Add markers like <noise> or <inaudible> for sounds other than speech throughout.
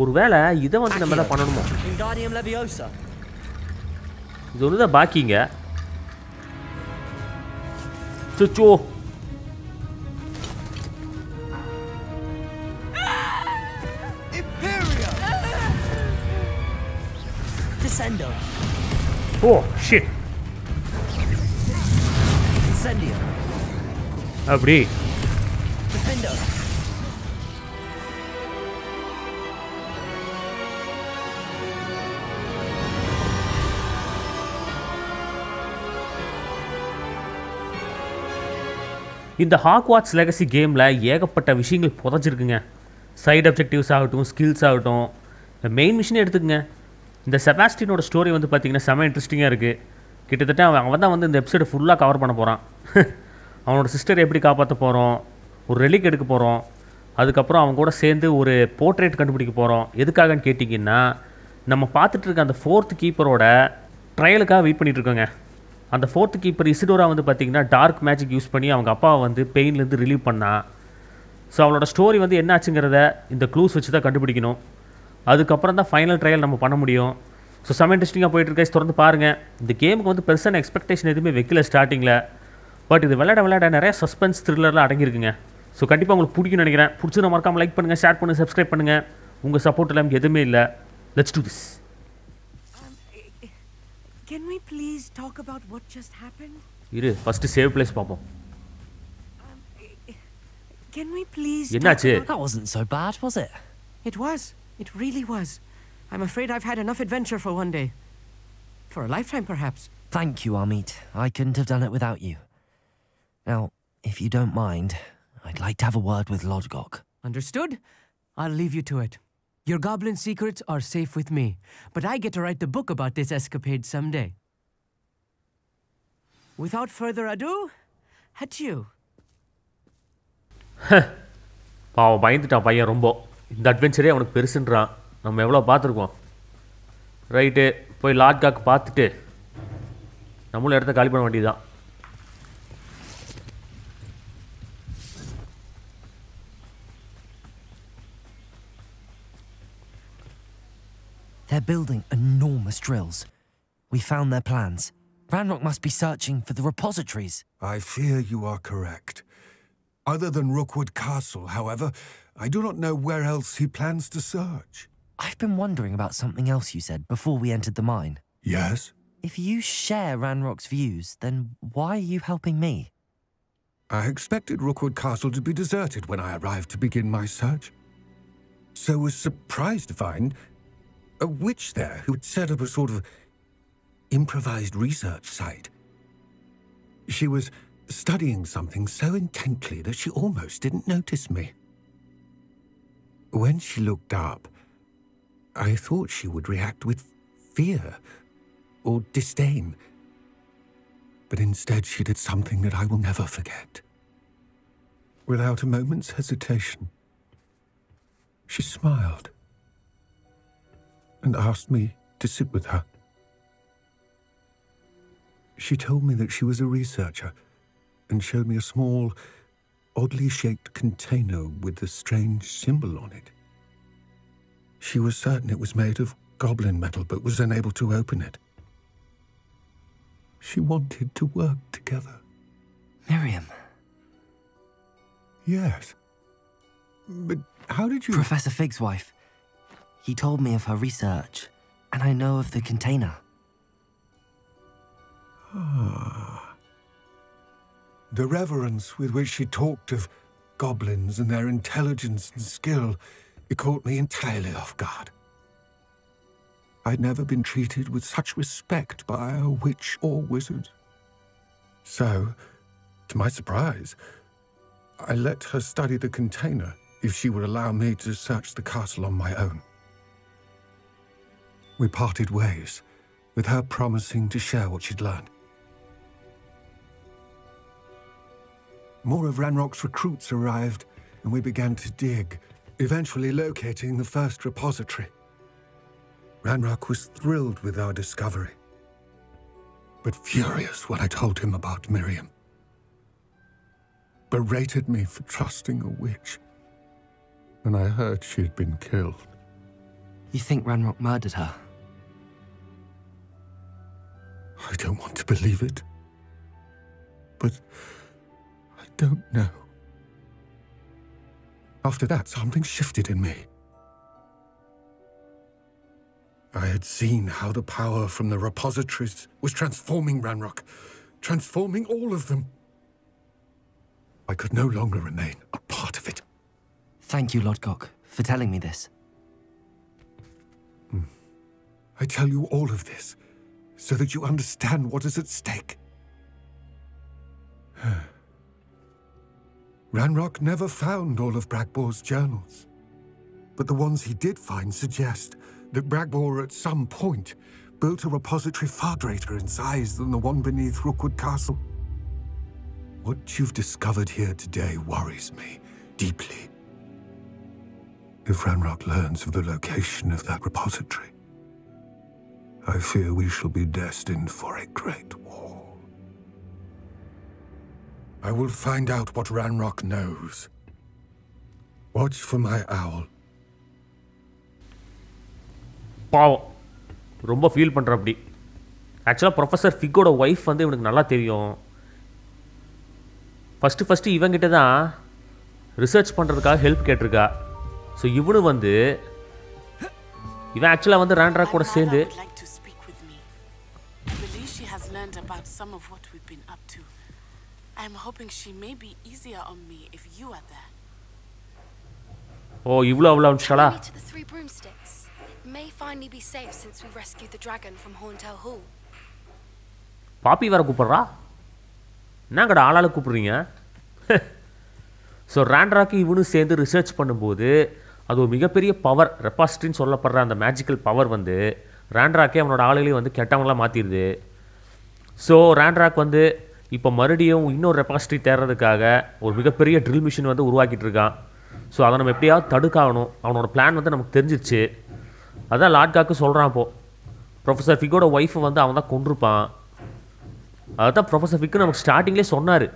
ஒருவேளை இதை வந்து நம்ம தான் பண்ணணுமோ. இது ஒன்று தான் பாக்கிங்க சுச்சோ ஷிட் Incendio. அப்படி Defendo. இந்த ஹாக்வாட்ஸ் லெகசி கேமில் ஏகப்பட்ட விஷயங்கள் புதைச்சிருக்குங்க சைடு அப்ஜெக்டிவ்ஸ் ஆகட்டும் ஸ்கில்ஸ் ஆகட்டும் இந்த மெயின் மிஷினே எடுத்துக்கங்க. இந்த செபாஸ்டினோட ஸ்டோரி வந்து பார்த்தீங்கன்னா செம இன்ட்ரெஸ்டிங்காக இருக்குது கிட்டத்தட்ட அவன் அவன் தான் வந்து இந்த எபிசோடு ஃபுல்லாக கவர் பண்ண போகிறான் <laughs> அவனோட சிஸ்டர் எப்படி காப்பாற்ற போகிறோம் ஒரு ரெலிக் எடுக்க போகிறோம் அதுக்கப்புறம் அவங்க கூட சேர்ந்து ஒரு போர்ட்ரேட் கண்டுபிடிக்க போகிறோம் எதுக்காகன்னு கேட்டிங்கன்னா நம்ம பார்த்துட்டு இருக்க அந்த ஃபோர்த் கீப்பரோட ட்ரையலுக்காக வெயிட் பண்ணிகிட்ருக்கோங்க இருக்கோங்க. அந்த ஃபோர்த்துக்கு கீப்பர் இசிடோரா வந்து பார்த்தீங்கன்னா டார்க் மேஜிக் யூஸ் பண்ணி அவங்க அப்பாவை வந்து பெயின்லேருந்து ரிலீவ் பண்ணான் ஸோ அவளோட ஸ்டோரி வந்து என்ன ஆச்சுங்கிறத இந்த க்ளூஸ் வச்சு தான் கண்டுபிடிக்கணும். அதுக்கப்புறம் தான் ஃபைனல் ட்ரையல் நம்ம பண்ண முடியும். ஸோ செம இன்ட்ரெஸ்டிங்காக போயிட்டுருக்கே தொடர்ந்து பாருங்கள் இந்த கேமுக்கு வந்து பெருசான எக்ஸ்பெக்டேஷன் எதுவுமே வைக்கல ஸ்டார்டிங்கில் பட் இது விளையாட விளையாட நிறைய சஸ்பென்ஸ் த்ரில்லர்லாம் அடங்கியிருக்குங்க. ஸோ கண்டிப்பாக உங்களுக்கு பிடிக்கும்னு நினைக்கிறேன். பிடிச்சதை மறக்காமல் லைக் பண்ணுங்கள் ஷேர் பண்ணுங்கள் சப்ஸ்கிரைப் பண்ணுங்கள் உங்கள் சப்போர்ட் எல்லாம் எதுவுமே இல்லை. Let's do this Can we please talk about what just happened? இரு first save place, Papa. Um, eh, eh, can we please என்னாச்சு That wasn't so bad, was it? It was. It really was. I'm afraid I've had enough adventure for one day. For a lifetime perhaps. Thank you, Amit. I couldn't have done it without you. Now, if you don't mind, I'd like to have a word with Lodgok. Understood? I'll leave you to it. Your goblin secrets are safe with me, but I get to write the book about this escapade someday. Without further ado, you. பாவம் பயந்துட்டான் பையன் ரொம்ப இந்த அட்வென்ச்சரே அவனுக்கு பெருசுன்றான் நம்ம எவ்வளோ பார்த்துருக்கோம் right போய் லாட்காக்கு பார்த்துட்டு நம்மளும் இடத்த காலி பண்ண வேண்டியதுதான் They're building enormous drills. We found their plans. Ranrok must be searching for the repositories. I fear you are correct. Other than Rookwood Castle, however, I do not know where else he plans to search. I've been wondering about something else you said before we entered the mine. Yes? If you share Ranrok's views, then why are you helping me? I expected Rookwood Castle to be deserted when I arrived to begin my search. So was surprised to find a witch there who had set up a sort of improvised research site. She was studying something so intently that she almost didn't notice me. When she looked up, I thought she would react with fear or disdain. But instead, she did something that I will never forget. Without a moment's hesitation, she smiled and asked me to sit with her. She told me that she was a researcher and showed me a small, oddly shaped container with a strange symbol on it. She was certain it was made of goblin metal but was unable to open it. She wanted to work together. Miriam. Yes. But how did you. Professor Fig's wife. He told me of her research, and I know of the container. Ah. The reverence with which she talked of goblins and their intelligence and skill, it caught me entirely off guard. I'd never been treated with such respect by a witch or wizard. So, to my surprise, I let her study the container if she would allow me to search the castle on my own. We parted ways, with her promising to share what she'd learned. More of Ranrok's recruits arrived, and we began to dig, eventually locating the first repository. Ranrok was thrilled with our discovery, but furious when I told him about Miriam. Berated me for trusting a witch when I heard she had been killed. You think Ranrok murdered her? I don't want to believe it. But I don't know. After that, something shifted in me. I had seen how the power from the repositories was transforming Ranrok, transforming all of them. I could no longer remain a part of it. Thank you, Lodgok, for telling me this. I tell you all of this so that you understand what is at stake. <sighs> Ranrok never found all of Bragbor's journals. But the ones he did find suggest that Bragbor at some point built a repository far greater in size than the one beneath Rookwood Castle. What you've discovered here today worries me deeply. If Ranrok learns of the location of that repository, I fear we shall be destined for a great war. I will find out what Ranrock knows. Watch for my owl. பாவம் ரொம்ப feel பண்ணுற அப்படி ஆக்சுவலாக professor ஃபிக்கோட wife வந்து இவனுக்கு நல்லா தெரியும் first first இவங்கிட்ட தான் ரிசர்ச் பண்ணுறதுக்காக ஹெல்ப் கேட்டிருக்கா ஸோ இவனு வந்து இவன் ஆக்சுவலாக வந்து ரேண்ட்ராக் கூட சேர்ந்து learned about some of what we've been up to. I am hoping she may be easier on me if you are there. ஓ இவ்வளோ அவ்வளோ அனுப்பிச்சாளா the Three Broomsticks. It may finally be safe since we rescued the dragon from Horntail Hall. பாப்பி வேற கூப்பிட்றா என்னங்கடா ஆளாளு கூப்பிடுறீங்க so ரேண்ட்ராக்கு இவனும் சேர்ந்து research பண்ணும்போது அது ஒரு மிகப்பெரிய பவர் ரெப்பாசிட்டின்னு சொல்லப்படுற அந்த மேஜிக்கல் பவர் வந்து ரேண்ட்ராக்கே அவனோட ஆளுகளையும் வந்து கெட்டவங்களாம் மாற்றிடுது ஸோ ரேண்ட்ராக் வந்து இப்போ மறுபடியும் இன்னொரு ரெபாசிட்டி தேடுறதுக்காக ஒரு மிகப்பெரிய ட்ரில் மிஷின் வந்து உருவாக்கிட்டு இருக்கான். ஸோ அதை நம்ம எப்படியாவது தடுக்காகணும். அவனோட பிளான் வந்து நமக்கு தெரிஞ்சிருச்சு. அதான் லாட்காக்கு சொல்கிறான் இப்போ. ப்ரொஃபஸர் ஃபிக்கோட ஒய்ஃபை வந்து அவன் தான் கொண்டிருப்பான் அதுதான் ப்ரொஃபஸர் ஃபிக்கு நமக்கு ஸ்டார்டிங்லேயே சொன்னார்.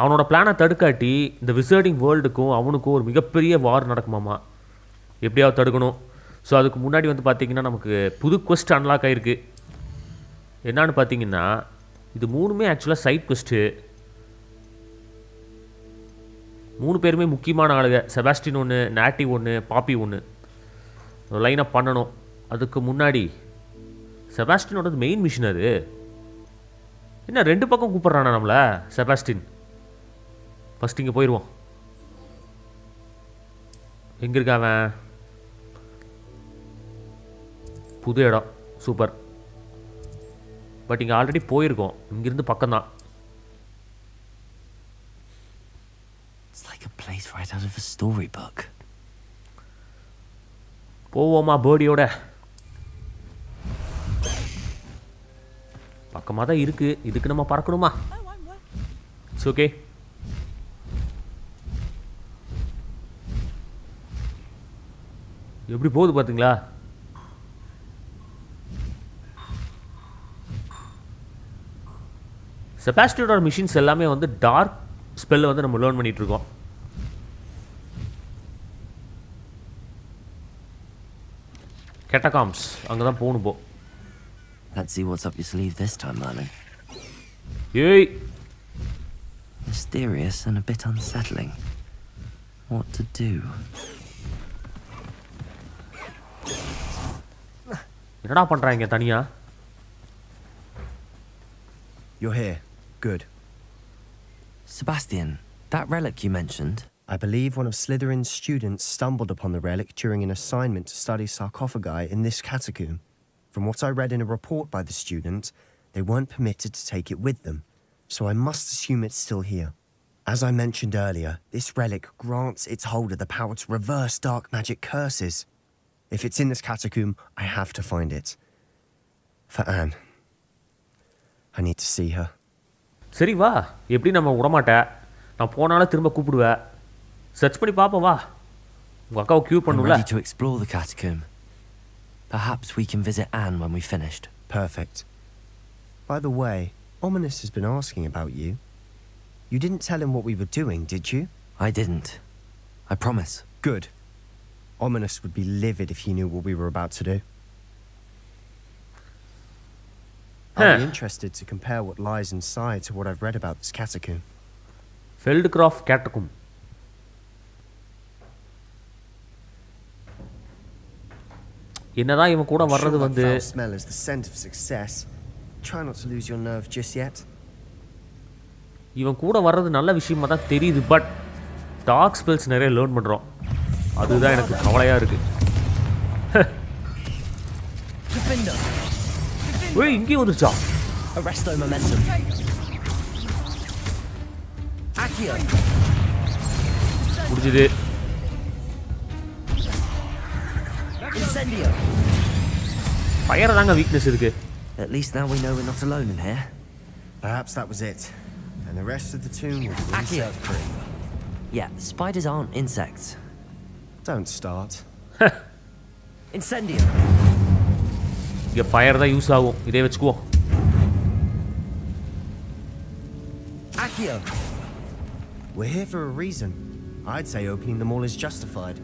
அவனோட பிளானை தடுக்காட்டி இந்த விசர்டிங் வேர்ல்டுக்கும் அவனுக்கும் ஒரு மிகப்பெரிய வார் நடக்குமாமா. எப்படியாவது தடுக்கணும். ஸோ அதுக்கு முன்னாடி வந்து பார்த்தீங்கன்னா நமக்கு புது கொஸ்ட் அன்லாக் ஆகிருக்கு என்னான்னு பார்த்தீங்கன்னா இது மூணுமே ஆக்சுவலாக சைட் கொஸ்ட்டு மூணு பேருமே முக்கியமான ஆளுங்க. செபாஸ்டின் ஒன்று நாட்டி ஒன்று பாப்பி ஒன்று லைனாக பண்ணணும். அதுக்கு முன்னாடி செபாஸ்டினோடது மெயின் மிஷின் அது. என்ன ரெண்டு பக்கம் கூப்பிட்றானா நம்மளை? செபாஸ்டின். ஃபஸ்ட் இங்கே போயிடுவோம் எங்கே இருக்காவன் புது இடம். சூப்பர் பட் இங்கே ஆல்ரெடி போயிருக்கோம். இங்கேருந்து a storybook. போவோமா பேர்டியோட பக்கமாக தான் இருக்கு. இதுக்கு நம்ம பறக்கணுமா? இட்ஸ் ஓகே எப்படி போகுது பார்த்தீங்களா செபாஸ்டியோட மிஷின்ஸ் எல்லாமே வந்து டார்க் ஸ்பெல்லை வந்து நம்ம லேர்ன் பண்ணிட்டு இருக்கோம் கெட்டகாம்ஸ் அங்கே தான் போகணும் போ Let's see what's up your sleeve this time, Merlin. ஏய் Mysterious and a bit unsettling. What to do? என்னடா பண்ணுறாங்க தனியா You're here. Good. Sebastian, that relic you mentioned, I believe one of Slytherin's students stumbled upon the relic during an assignment to study sarcophagi in this catacomb. From what I read in a report by the student, they weren't permitted to take it with them, so I must assume it's still here. As I mentioned earlier, this relic grants its holder the power to reverse dark magic curses. If it's in this catacomb, I have to find it. For Anne. I need to see her. சரி வா எப்படி நம்ம விடமாட்டேன் நான் போனாலும் திரும்ப கூப்பிடுவேன் search பண்ணி பார்ப்போம் வா உங்கள் அக்காவை க்யூ பண்ணுல to explore the catacomb. Perhaps we can visit Anne when we finished. Perfect. By the way, Ominis has been asking about you. You didn't tell him what we were doing, did you? I didn't. I promise. Good. Ominis would be livid if he knew what we were about to do. I'll be interested to compare what lies inside to what I've read about this catacomb. Feldcroft Catacomb. என்னதான் இவன் கூட வர்றது வந்து smell is the scent of success. Try not to lose your nerve just yet. இவன் கூட வர்றது நல்ல விஷயமா தான் தெரியுது பட் டாக் ஸ்பெல்ஸ் நிறைய லேர்ன் பண்ணுறோம் அதுதான் எனக்கு கவலையாக இருக்குது 왜 인기모드죠? Arrest Arresto momentum. Accio. 우리들이 Incendio. 파이어랑가 weakness 이렇게. At least now we know we're not alone in here. Perhaps that was it. And the rest of the tomb was insect crew. Yeah, spiders aren't insects. Don't start. <laughs> Incendio. இங்கே fire தான் use ஆகும் இதே வச்சுக்குவோம் Accio. We're here for a reason. I'd say opening the mall is justified.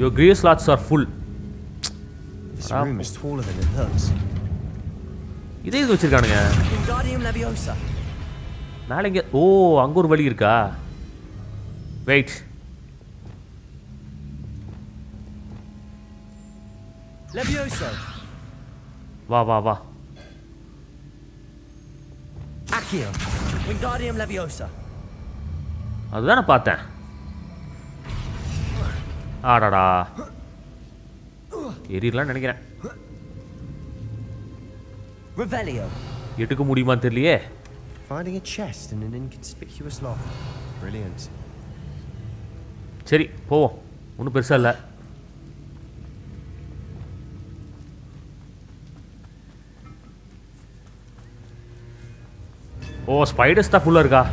Your grey slots R full This Ah. room is taller than it looks. இதே இது வச்சிருக்கானுங்க Wingardium Leviosa. மேலே இங்கே ஓ அங்கே ஒரு வழி இருக்கா வெயிட் Levioso. வா வா வா Accio. Wingardium Leviosa. அதுதான் பார்த்தேன் ஆடாடா எரியலாம்னு நினைக்கிறேன் Revelio. எடுக்க முடியுமான்னு தெரியலையே Finding a chest in an inconspicuous lock. Brilliant. சரி போவோம் ஒன்றும் பெருசாக இல்லை ஓ ஸ்பைடர்ஸ் தான் ஃபுல்லாக இருக்கா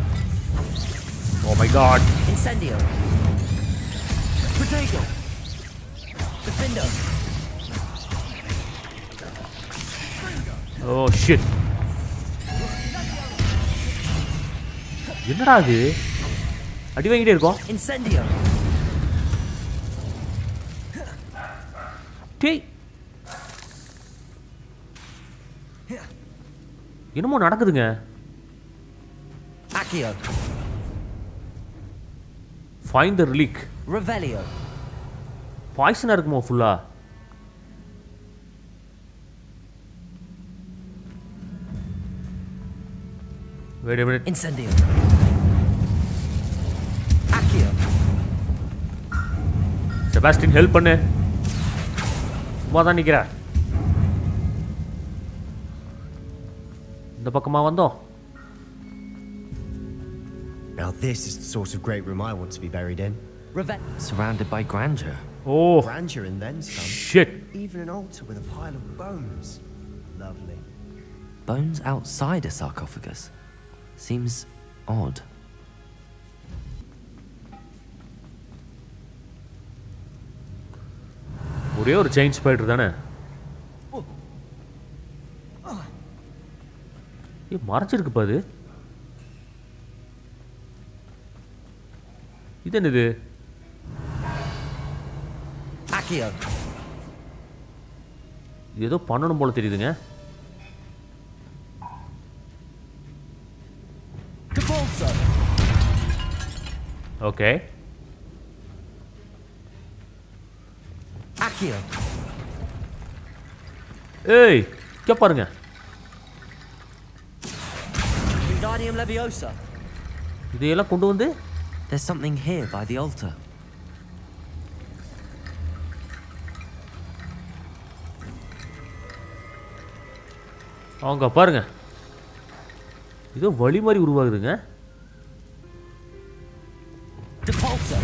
ஓ my God Incendio. Protego. Defender. Oh shit என்னடா இது அடி வாங்கிட்டே இருக்கோம் Incendio. டேய் என்னமோ நடக்குதுங்க Brachio. Find the relic. Revelio. பாய்சனாக இருக்குமோ ஃபுல்லாக Wait a minute. Incendio. Accio. Sebastian, help பண்ணு. சும்மா தான் நிற்கிறேன் இந்த பக்கமாக வந்தோம் Now this is the sort of great room I want to be buried in. Revel. Surrounded by grandeur. O Grandeur and then some. Shit Even an altar with a pile of bones. Lovely. Bones outside a sarcophagus. Seems odd. ஒரே ஒரு chain spider தானே ஏ மறைச்சிருக்குப்பா இது என்னது ஏதோ பண்ணணும் போல தெரியுதுங்க. Okay. ஏய் இங்கே பாருங்க. இதையெல்லாம் கொண்டு வந்து There's something here by the altar. அவங்க பாருங்க ஏதோ வழி மாதிரி உருவாகுதுங்க Depulso.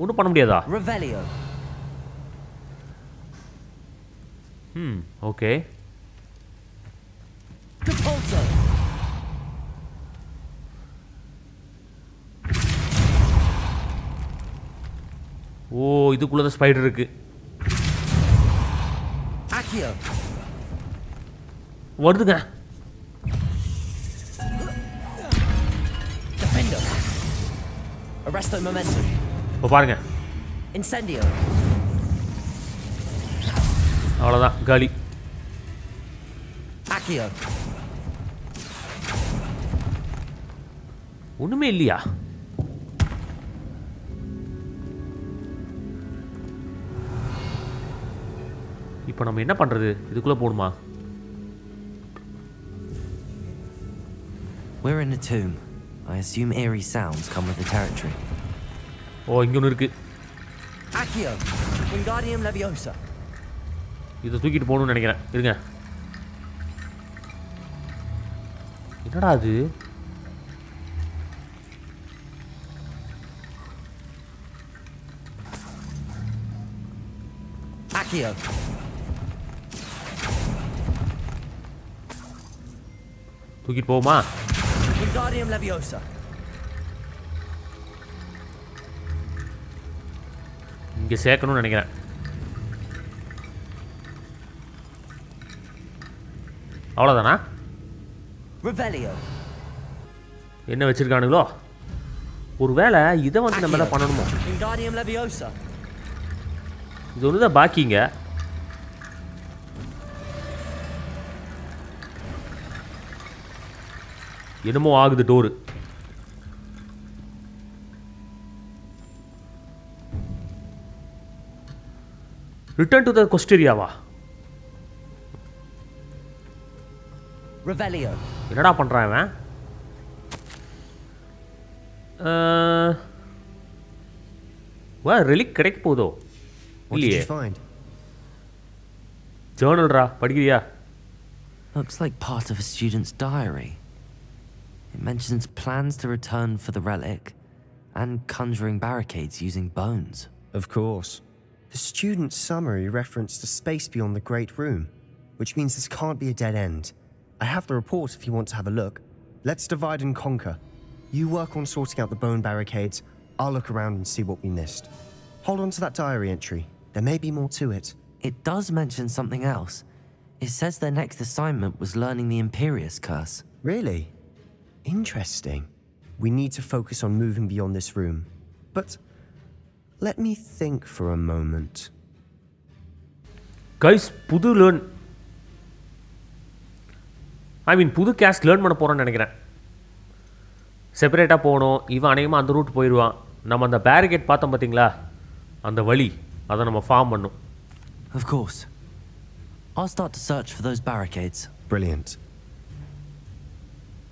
ஒன்றும் பண்ண முடியாதா Revelio. ம் ஓகே ஓ இதுக்குள்ள தான் ஸ்பைடர் இருக்கு. வருதுங்க. இப்போ பாருங்க Incendio. அவ்வளோதான் காலி. ஒன்றுமே இல்லையா இப்போ நம்ம என்ன பண்ணுறது இதுக்குள்ளே போகணுமா We're in a tomb. I assume eerie sounds come with the territory. ஓ இங்கே ஒன்று இருக்குது Accio. Wingardium Leviosa. இதை தூக்கிட்டு போகணும்னு நினைக்கிறேன் இருங்க என்னடா அது Accio. தூக்கிட்டு போகுமா Wingardium Leviosa. இங்கே சேர்க்கணும்னு நினைக்கிறேன். அவ்வளோதானா. என்ன வச்சிருக்கானுங்களோ? ஒருவேளை இதை வந்து நம்ம பண்ணணுமோ. இது ஒன்று தான் பாக்கிங்க என்னமோ ஆகுது door return to the கொஸ்டேரியாவா Revelio. என்னடா பண்ணுறான் இவன் அஹ், வா ரெலிக் கிடைக்க போதோ What did இல்லையே you find? ஜேர்னல்ரா படிக்கிறியா Looks like part of a student's diary. It mentions plans to return for the relic and conjuring barricades using bones. Of course. The student's summary referenced a space beyond the Great Room, which means this can't be a dead end. I have the report if you want to have a look. Let's divide and conquer. You work on sorting out the bone barricades, I'll look around and see what we missed. Hold on to that diary entry. There may be more to it. It does mention something else. It says their next assignment was learning the Imperius Curse. Really? Interesting. We need to focus on moving beyond this room. But let me think for a moment. Guys புது learn I mean புது cast learn பண்ண போகிறோன்னு நினைக்கிறேன் செப்பரேட்டாக போகணும் இவன் அநேகமாக அந்த ரூட் போயிடுவான் நம்ம அந்த பேரிகேட் பார்த்தோம் பார்த்தீங்களா அந்த வழி அதை நம்ம ஃபார்ம் பண்ணும் Of course. I'll start to search for those barricades. Brilliant.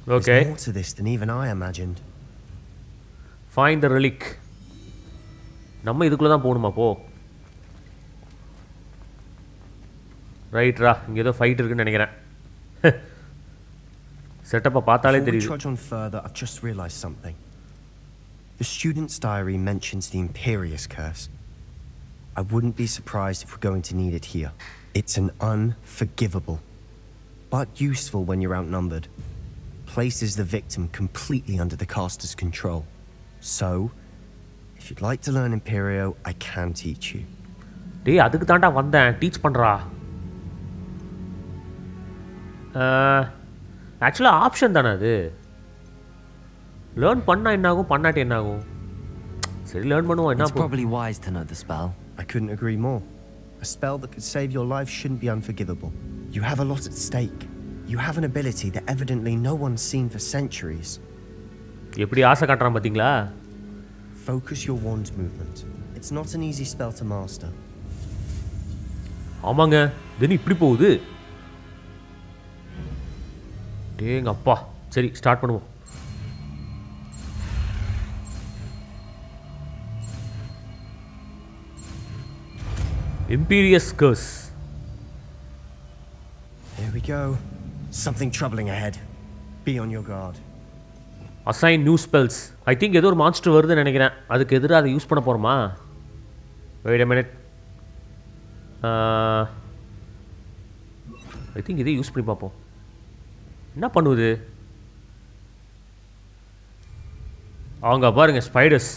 Okay. There's more to this than even I imagined. Find the relic. right இதுக்குள்ள Right போணுமா போ ரைட்ரா இங்க ஏதோ ஃபைட் இருக்குன்னு நினைக்கிறேன். <laughs> செட்டப்ப பார்த்தாலே தெரியுது. trudge on further I've just realized something. The student's diary mentions the Imperius curse. I wouldn't be surprised if we're going to need it here. It's an unforgivable but useful when you're outnumbered Places the victim completely under the caster's control. So, if you'd like to learn Imperio, I can teach you. டேய் அதுக்கு தாண்டா வந்தேன் teach பண்ணுறா ஆக்சுவலாக option தானே அது learn பண்ணா என்ன ஆகும் பண்ணாட்டி என்ன ஆகும் சரி லேர்ன் பண்ணுவோம் என்ன It's probably wise to know the spell. I couldn't agree more. A spell that could save your life shouldn't be unforgivable. You have a lot at stake. You have an ability that evidently no one's seen for centuries. எப்படி ஆசை காட்டுறான் பாத்தீங்களா? Focus your wand movement. It's not an easy spell to master. ஆமாங்க, தென் இப்படி போகுது. டேங்க அப்பா. சரி, start பண்ணுவோம். Imperius Curse. There we go. Something troubling ahead. Be on your guard. Assign new spells. I think ஏதோ ஒரு மான்ஸ்டர் வருதுன்னு நினைக்கிறேன். அதுக்கு எதிராக அதை யூஸ் பண்ண போகிறோமா வெயிட் மினிட் ஐ திங்க் இதே யூஸ் பண்ணி பார்ப்போம். என்ன பண்ணுவது? அவங்க பாருங்க ஸ்பைடர்ஸ்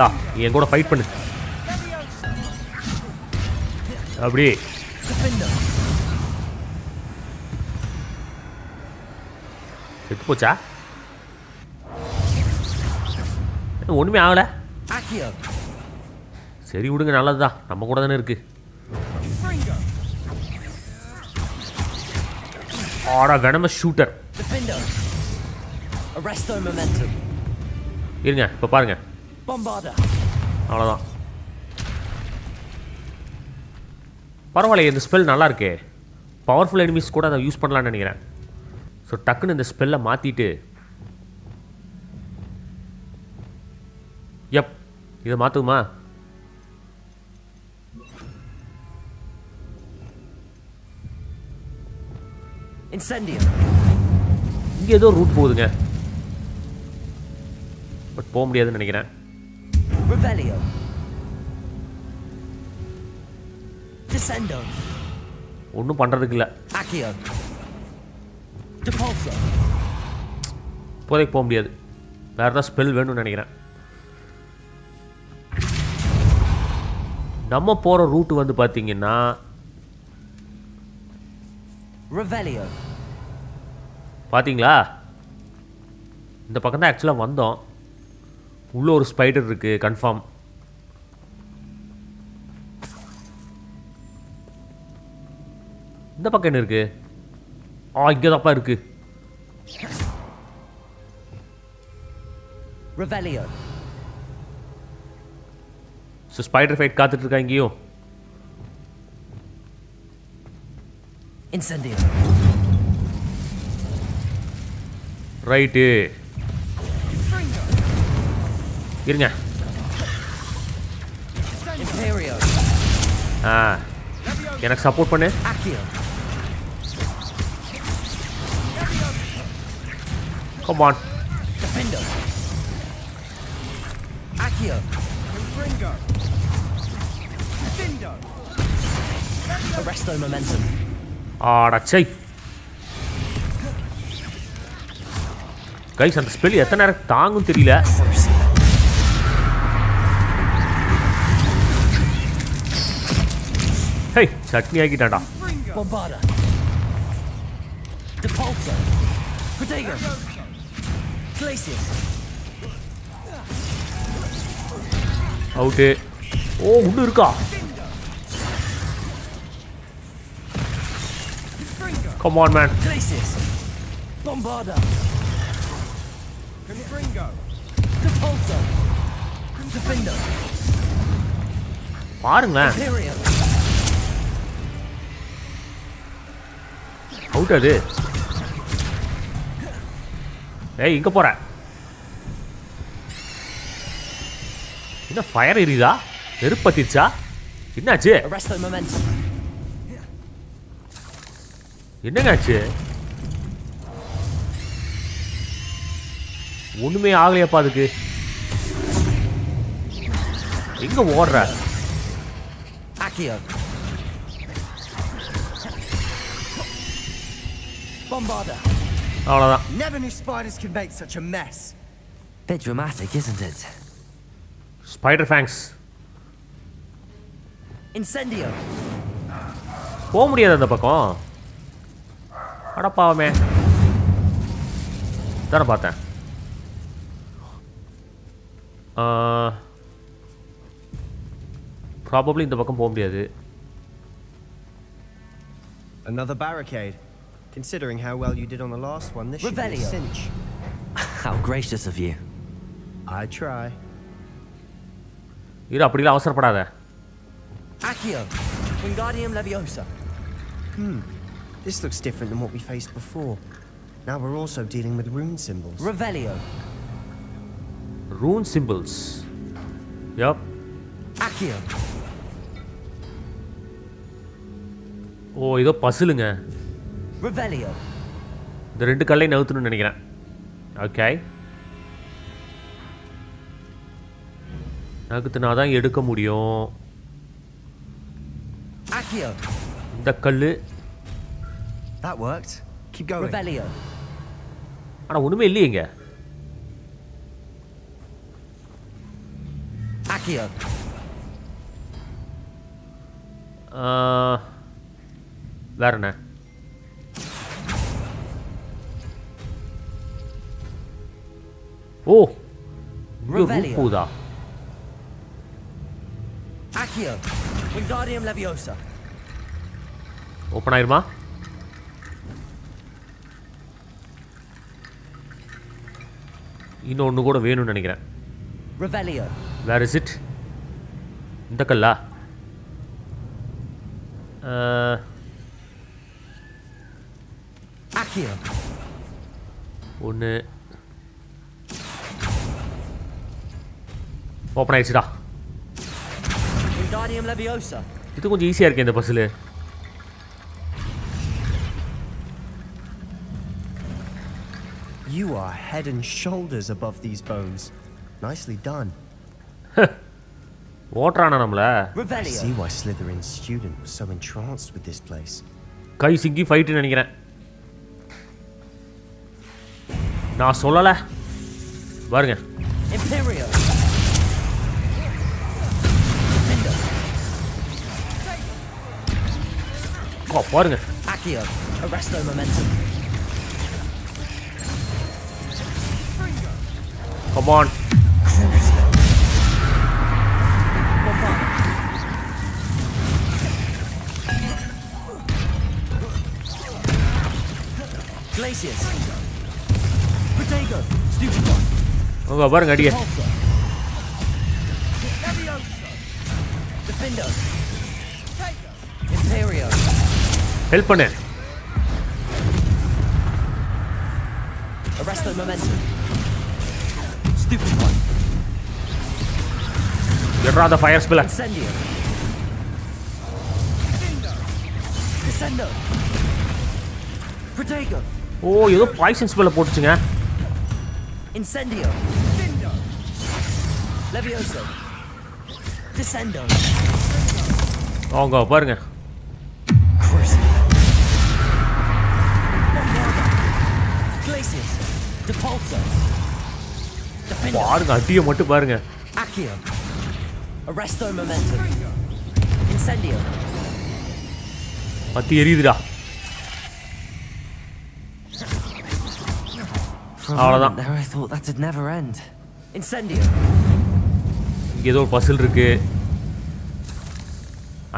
தா என் கூட ஃபைட் பண்ணு. அப்படியே. Defender. செத்து போச்சா ஒன்றுமே ஆகலை. சரி விடுங்க நல்லது தான் நம்ம கூட தானே இருக்கு ஆடா வெனம ஷூட்டர். இருங்க இப்போ பாருங்க. அவ்வளோதான் பரவாயில்லையே இந்த ஸ்பெல் நல்லா இருக்கே பவர்ஃபுல் எனிமீஸ் கூட அதை யூஸ் பண்ணலாம்னு நினைக்கிறேன். ஸோ டக்குன்னு இந்த ஸ்பெல்லை மாற்றிட்டு எப் இதை மாற்றுமா Incendio. இங்கே ஏதோ ரூட் போகுதுங்க. பட் போக முடியாதுன்னு நினைக்கிறேன். Descendo. ஒன்றும் பண்ணுறதுக்கு இல்லை. இப்போதைக்கு போக முடியாது. வேறு ஏதாவது ஸ்பெல் வேணும்னு நினைக்கிறேன். நம்ம போகிற ரூட் வந்து பார்த்தீங்கன்னா. பார்த்தீங்களா இந்த பக்கம் தான் ஆக்சுவலாக வந்தோம். உள்ளே ஒரு ஸ்பைடர் இருக்குது கன்ஃபார்ம் இந்த பக்கம் என்ன இருக்குது ஆ இங்கே தான்ப்பா இருக்குது Revelio. ஸோ ஸ்பைடர் ஃபைட் காத்துட்டு இருக்கா இங்கேயும் Incendio. ரைட்டு இருங்க. ஆ. எனக்கு சப்போர்ட் பண்ணு. Accio. Come on Defendo. Accio. Arresto momentum. ஆடச்சை கைஸ் அந்த ஸ்பெல் எத்தனை நேரம் தாங்கும் தெரியல ஹே சட்னி ஆக்கிட்டான்டா Bombarda. Depulso. Protego. Glacius. Out ஓ இன்னும் இருக்கா come on man Glacius. Bombarda. Depulso. Defendo. பாருங்களேன் Imperio. அவுட் அது ஏய் இங்க போற? என்ன ஃபயர் எரியுதா? நெருப்பத்திச்சா என்னாச்சு. என்னங்க ஆச்சு? ஒண்ணுமே ஆகலையாப்பா அதுக்கு. எங்க ஓடுற? Accio. Bombarda. அவ்வளோதான் Never knew spiders could make such a mess. Bit dramatic, isn't it? Spider fangs Incendio. போக முடியாது அந்த பக்கம் அடப்பாவமே தானே பார்த்தேன் ப்ராபப்ளி இந்த பக்கம் போக முடியாது Another barricade. Considering how well you did on the last one, this should be a Revelio. cinch. How gracious of you. I try. இரு அப்படிலாம் அவசரப்படாத Accio. Wingardium Leviosa. This looks different than what we faced before. Now we're also dealing with rune symbols. Revelio. ரூன் symbols yup Accio. ஓ ஏதோ பசிலுங்க Revelio. இந்த ரெண்டு கல்லையும் நவுத்தணும்னு நினைக்கிறேன் okay நகுத்துனா தான் எடுக்க முடியும். இந்த கல் That worked. Keep going. Revelio. ஆனால் ஒன்றுமே இல்லையேங்க Accio. வேற என்ன 哦，又如虎的。ஓப்பன் ஆயிருமா இன்னொன்று கூட வேணும்னு நினைக்கிறேன். வேர் இஸ் இட் இந்த கல்லா? ஒன்று ஓப்பன் ஆயிடுச்சுடா Wingardium Leviosa. இது கொஞ்சம் ஈஸியாக இருக்கு இந்த பஸ்ஸில் You are head and shoulders above these bones. Nicely done. <laughs> ஓட்டுறானா நம்மள I Revelio. see why Slytherin's student was so entranced with this place. கை சிங்கி ஃபைட்டுன்னு நினைக்கிறேன் நான் சொல்லலை பாருங்க Imperio. ஓ பாருங்க Accio. Arresto Momentum. Come on Glacius. Protego. Stupefy. உங்க பாருங்க அடிய Pulsar. Defendo. Imperio. ஹெல்ப் பண்ணு Arresto Momentum. Stupefy. எட்ரா அந்த ஃபயர் ஸ்பில்ல Incendio. Descendo. Protego. ஓ ஏதோ பாய்சன் ஸ்பெல்ல போட்டுச்சுங்க Incendio. Levioso. Descendo. அவங்க பாருங்க பாருங்க அடியை மட்டும் பாருங்க Accio. Arresto Momentum. Incendio. பத்தி எரியுதுடா moment there I thought that'd never end. Incendio. இங்க ஏதோ ஒரு பசில் இருக்கு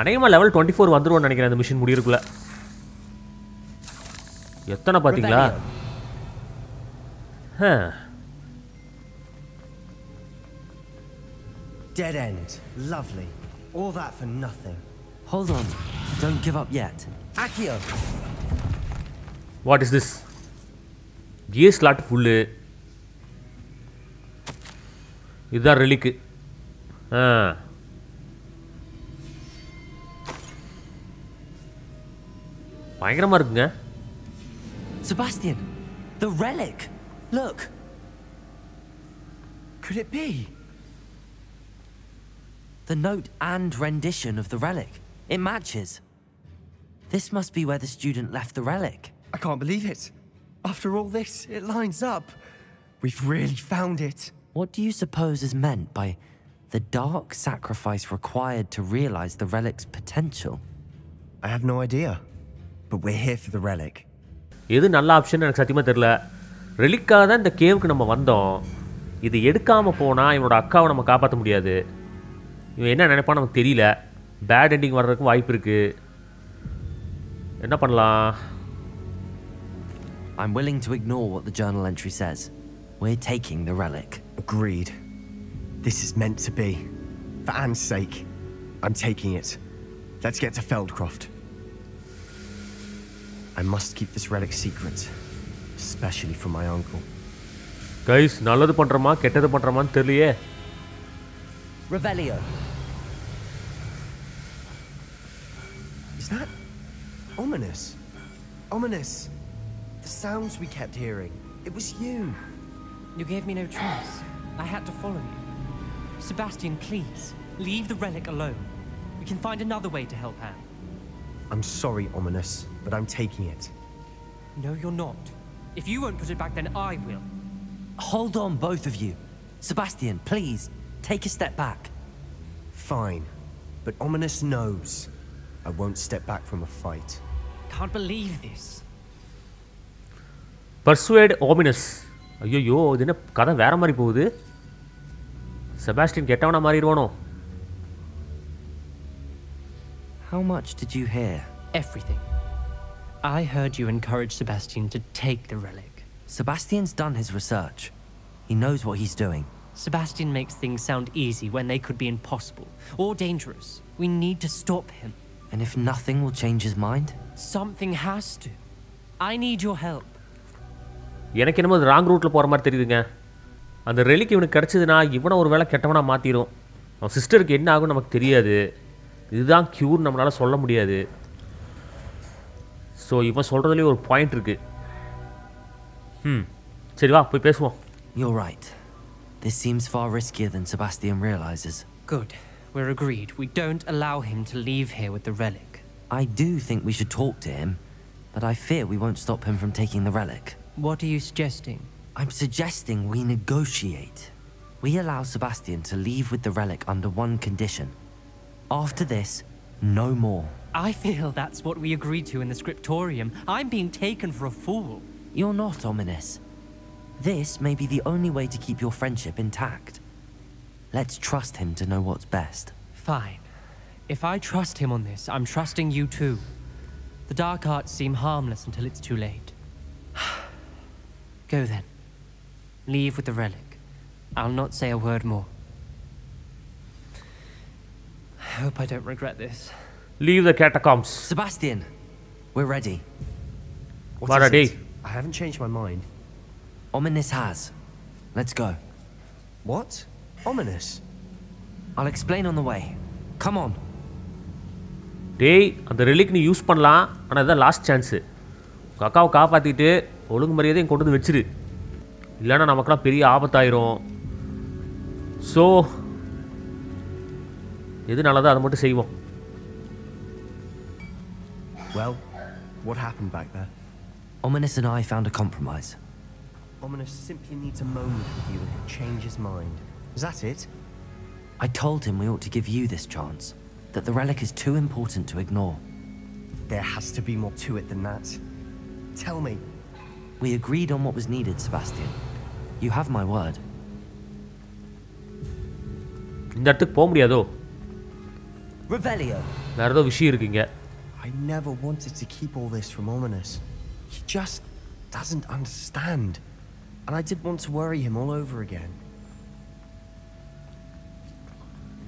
அநேகமா லெவல் டுவெண்ட்டி ஃபோர் வந்துருவோம்னு நினைக்கிறேன் இந்த மிஷின் முடியிருக்குள்ள எத்தனை பார்த்தீங்களா. ஹ, Dead end. Lovely. All that for nothing. Hold on. Don't give up yet. Accio! What is this? G slot full. Is that relic? Ah. பயங்கரமா the relic look could it be The note and rendition of the relic. It matches. This must be where the student left the relic. I can't believe it. After all this, it lines up. We've really found it. What do you suppose is meant by the dark sacrifice required to realize the relic's potential? I have no idea. But we're here for the relic. எது நல்ல option எனக்கு சத்தியமாக தெரில ரெலிக்காக தான் இந்த கேவுக்கு நம்ம வந்தோம் இது எடுக்காமல் போனால் இவனோட அக்காவை நம்ம காப்பாற்ற முடியாது இவன் என்ன நினைப்பான்னு நமக்கு தெரியல பேட் எண்டிங் வர்றதுக்கு வாய்ப்பு இருக்குது என்ன பண்ணலாம் I'm willing to ignore what the journal entry says. We're taking the relic. Agreed. This is meant to be. For Anne's sake, I'm taking it. Let's get to Feldcroft. I must keep this relic secret, especially from my uncle. Guys நல்லது பண்ணுறோமா கெட்டது பண்ணுறோமான்னு தெரியலையே Revelio. Is that Ominis? Ominis. The sounds we kept hearing. It was you. You gave me no choice. I had to follow you. Sebastian, please, leave the relic alone. We can find another way to help Anne. I'm sorry, Ominis, but I'm taking it. No, you're not. If you won't put it back, then I will. Hold on, both of you. Sebastian, please, Take a step back. Fine. But Ominis knows. I won't step back from a fight. Can't believe this. Persuade Ominis. ஐயோ இது என்ன கதை வேற மாதிரி போகுது செபாஸ்டின் கெட்டவனா மாறிடுவானோ How much did you hear? Everything. I heard you encourage Sebastian to take the relic. Sebastian's done his research. He knows what he's doing. Sebastian makes things sound easy when they could be impossible or dangerous. We need to stop him. And if nothing will change his mind? Something has to. I need your help. எனக்கு என்னமோ அது wrong ரூட்டில் போகிற மாதிரி தெரியுதுங்க அந்த relic இவனுக்கு கிடச்சதுன்னா இவனை ஒரு வேளை கெட்டவனா மாற்றிடும் அவன் சிஸ்டருக்கு என்ன ஆகும் நமக்கு தெரியாது இதுதான் க்யூர் நம்மளால் சொல்ல முடியாது ஸோ இவன் சொல்கிறதுலேயே ஒரு பாயிண்ட் இருக்கு ம் சரி வா போய் பேசுவோம் You're right. this seems far riskier than Sebastian realizes. Good. We're agreed. We don't allow him to leave here with the relic. I do think we should talk to him, but I fear we won't stop him from taking the relic. What are you suggesting? I'm suggesting we negotiate. We allow Sebastian to leave with the relic under one condition. After this, no more. I feel that's what we agreed to in the scriptorium. I'm being taken for a fool. You're not Ominis. This may be the only way to keep your friendship intact. Let's trust him to know what's best. Fine. If I trust him on this, I'm trusting you too. The Dark Arts seem harmless until it's too late. <sighs> Go then. Leave with the relic. I'll not say a word more. I hope I don't regret this. Leave the catacombs. Sebastian, we're ready. What, what is ready? I haven't changed my mind. Ominous has. Let's go. What? Ominous. I'll explain on the way. Come on. டேய் அந்த relic நீ use பண்ணலாம் ஆனால் இதான் last chance உங்கள் அக்காவை காப்பாற்றிட்டு ஒழுங்கு மரியாதையும் கொண்டு வந்து வச்சிரு இல்லைன்னா நமக்கெல்லாம் பெரிய ஆபத்தாயிரும் ஸோ எது நல்லதோ அதை மட்டும் செய்வோம் Well, what happened back there? Ominous and I found a compromise. Ominis simply needs a moment with you and he'll change his mind. Is that it? I told him we ought to give you this chance. That the relic is too important to ignore. There has to be more to it than that. Tell me. We agreed on what was needed, Sebastian. You have my word. Revelio. I never wanted to keep all this from Ominis. He just doesn't understand. And I did want to worry him all over again.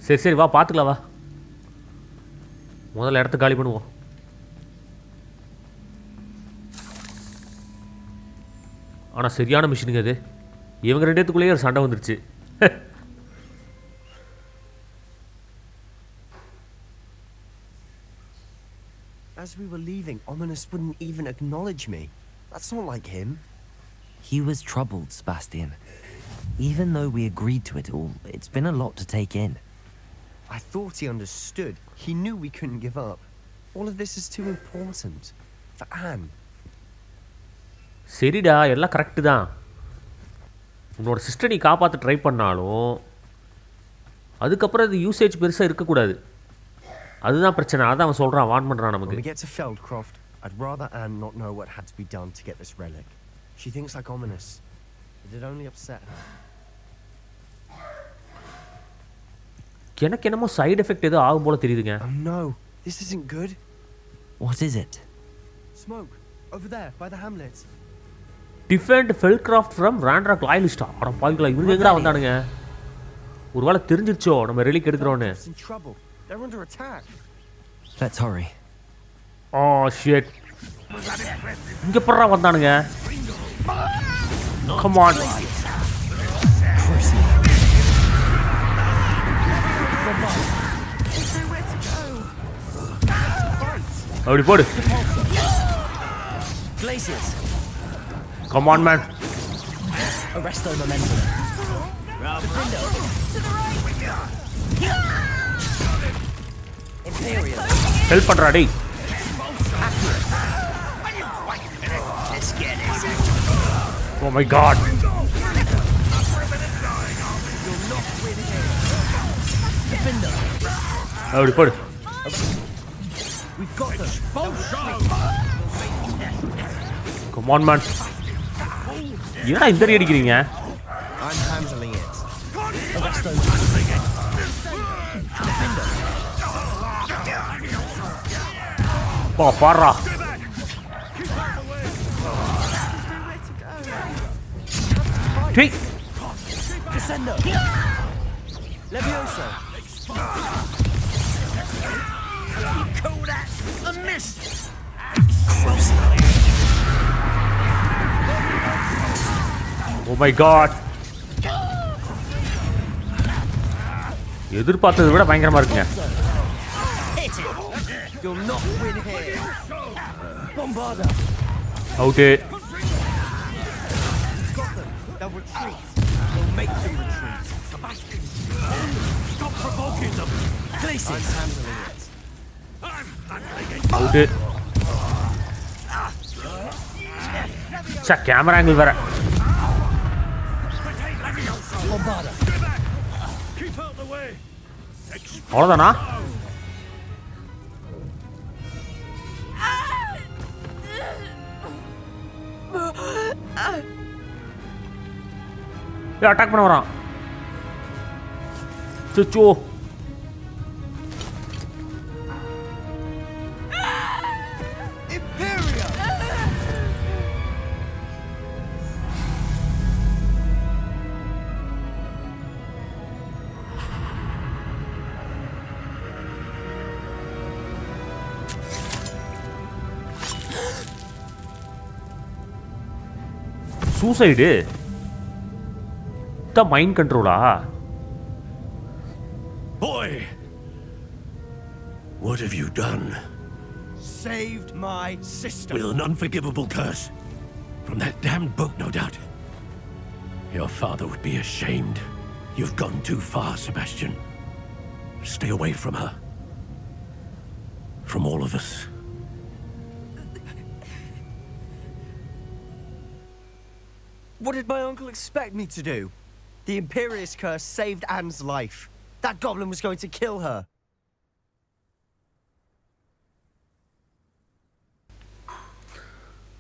சரி சரி வா பார்த்துக்கலாம் வா முதல்ல இடத்த காலி பண்ணுவோம் ஆனால் சரியான மிஷினுங்க அது இவங்க ரெண்டுத்துக்குள்ளேயே ஒரு சண்டை வந்துருச்சு As we were leaving, Ominis wouldn't even acknowledge me. That's not like him. He was troubled, Sebastian. Even though we agreed to it all, it's been a lot to take in. I thought he understood. He knew we couldn't give up. All of this is too important. For Anne. சரிடா எல்லாம் correct தான் உன்னோட sister நீ காப்பாற்ற try பண்ணாலும் அதுக்கப்புறம் அது usage பெருசாக இருக்கக்கூடாது அதுதான் பிரச்சனை அதான் அவன் சொல்கிறான் வான் பண்ணுறான் When நமக்கு we get to Feldcroft, I'd rather Anne not know what had to be done to get this relic. She thinks like Ominis. It only upset her. எனக்கு என்னமோ சைடு எஃபெக்ட் ஏதோ Oh no, this isn't good. What is it? Smoke over there by the hamlet. Defend Feldcroft from Ranrok's Loyalista. அட பாவிகளா இவங்க எங்கடா வந்தானுங்க? ஒருவேளை தெரிஞ்சிருச்சோ நம்ம in trouble. They're under attack. Let's hurry. Oh shit. இங்க Come on. Howdy, buddy. Glacius. Come on, man. Arresto Momentum. Help, Oh my god. Oh, put it. We've got them. Come on, man. என்னடா இந்த அடி அடிக்கிறீங்க I'm handling it. Retreat! Descendo! Leviosa! Kodak! A miss! Oh my god! You'll not win here. Bombarda. Out it. They'll retreat. We'll make them retreat. Sebastian! Stop provoking them! Places! I'm handling it. I'm it. Hold it. Camera angle per... Orada na? Attack பண்ண வரான் சுச்சோ Imperial! Suicide the mind கண்ட்ரோலா Boy! What have you done? Saved my sister! With an unforgivable curse. From that damned book, no doubt. Your father would be ashamed. You've gone too far, Sebastian. Stay away from her. From all of us. What did my uncle expect me to do? The Imperius curse saved Anne's life. That goblin was going to kill her.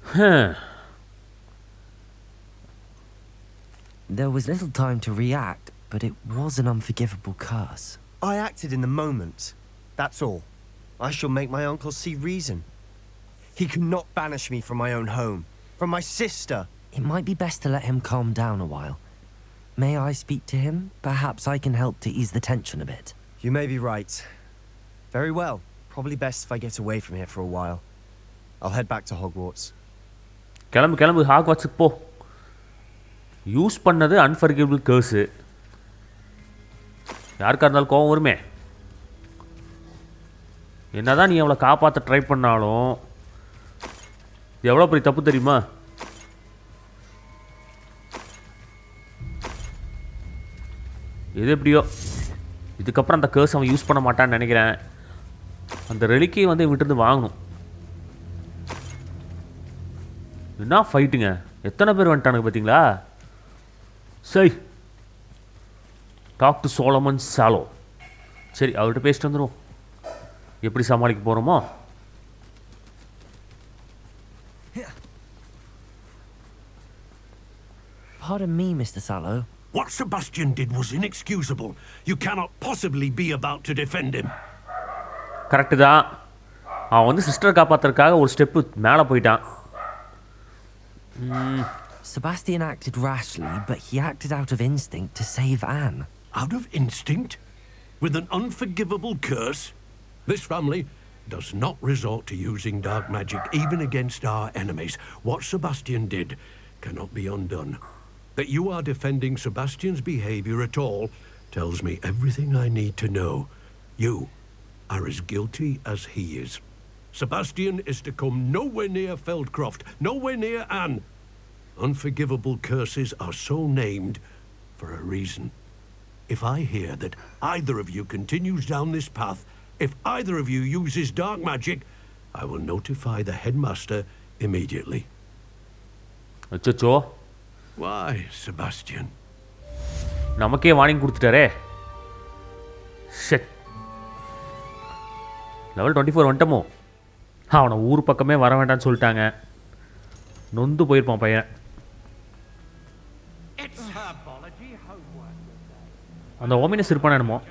Huh. There was little time to react, but it was an unforgivable curse. I acted in the moment. That's all. I shall make my uncle see reason. He cannot banish me from my own home, from my sister. It might be best to let him calm down a while. May I speak to him? Perhaps I can help to ease the tension a bit. You may be right. Very well. Probably best if I get away from here for a while. I'll head back to Hogwarts. கிளம்பு கிளம்பு hack வாட்ஸுக்கு போ use பண்ணது unforgivable CARES யாருக்கா இருந்தாலும் கோவம் வருமே என்னதான் நீ அவளை காப்பாற்ற ட்ரை பண்ணாலும் எவ்வளோ பெரிய தப்பு தெரியுமா எது எப்படியோ. இதுக்கப்புறம் அந்த கேர்ஸ் அவன் யூஸ் பண்ண மாட்டான்னு நினைக்கிறேன். அந்த ரெலிக்கியை வந்து இருந்து வாங்கணும். என்ன ஃபைட்டுங்க எத்தனை பேர் வந்துட்டானுங்க பார்த்தீங்களா சரி. டாக் டு சோலமன் சாலோ சரி அவர்கிட்ட பேசிட்டு வந்துடும் எப்படி சமாளிக்க போகிறோமோ Pardon me, Mr. Sallow. What Sebastian did was inexcusable. You cannot possibly be about to defend him. Correct தான் அவன் வந்து சிஸ்டர் காப்பாத்துறதுக்காக ஒரு ஸ்டெப்பு மேலே போயிட்டான் Sebastian acted rashly, but he acted out of instinct to save Anne. Out of instinct? With an unforgivable curse? This family does not resort to using dark magic even against our enemies. What Sebastian did cannot be undone. That you are defending Sebastian's behavior at all tells me everything I need to know. You are as guilty as he is. Sebastian is to come nowhere near Feldcroft, nowhere near Anne. Unforgivable curses are so named for a reason. If I hear that either of you continues down this path, if either of you uses dark magic, I will notify the headmaster immediately. Chết chúa. Why Sebastian? நமக்கே warning கொடுத்துட்டாரே. Set level twenty four வந்துட்டமோ? அவனை ஊர் பக்கமே வர வேண்டாம்னு சொல்லிட்டாங்க. நொந்து போயிருப்பான் பையன். அந்த ஓமினஸ் இருப்பான என்னமோ?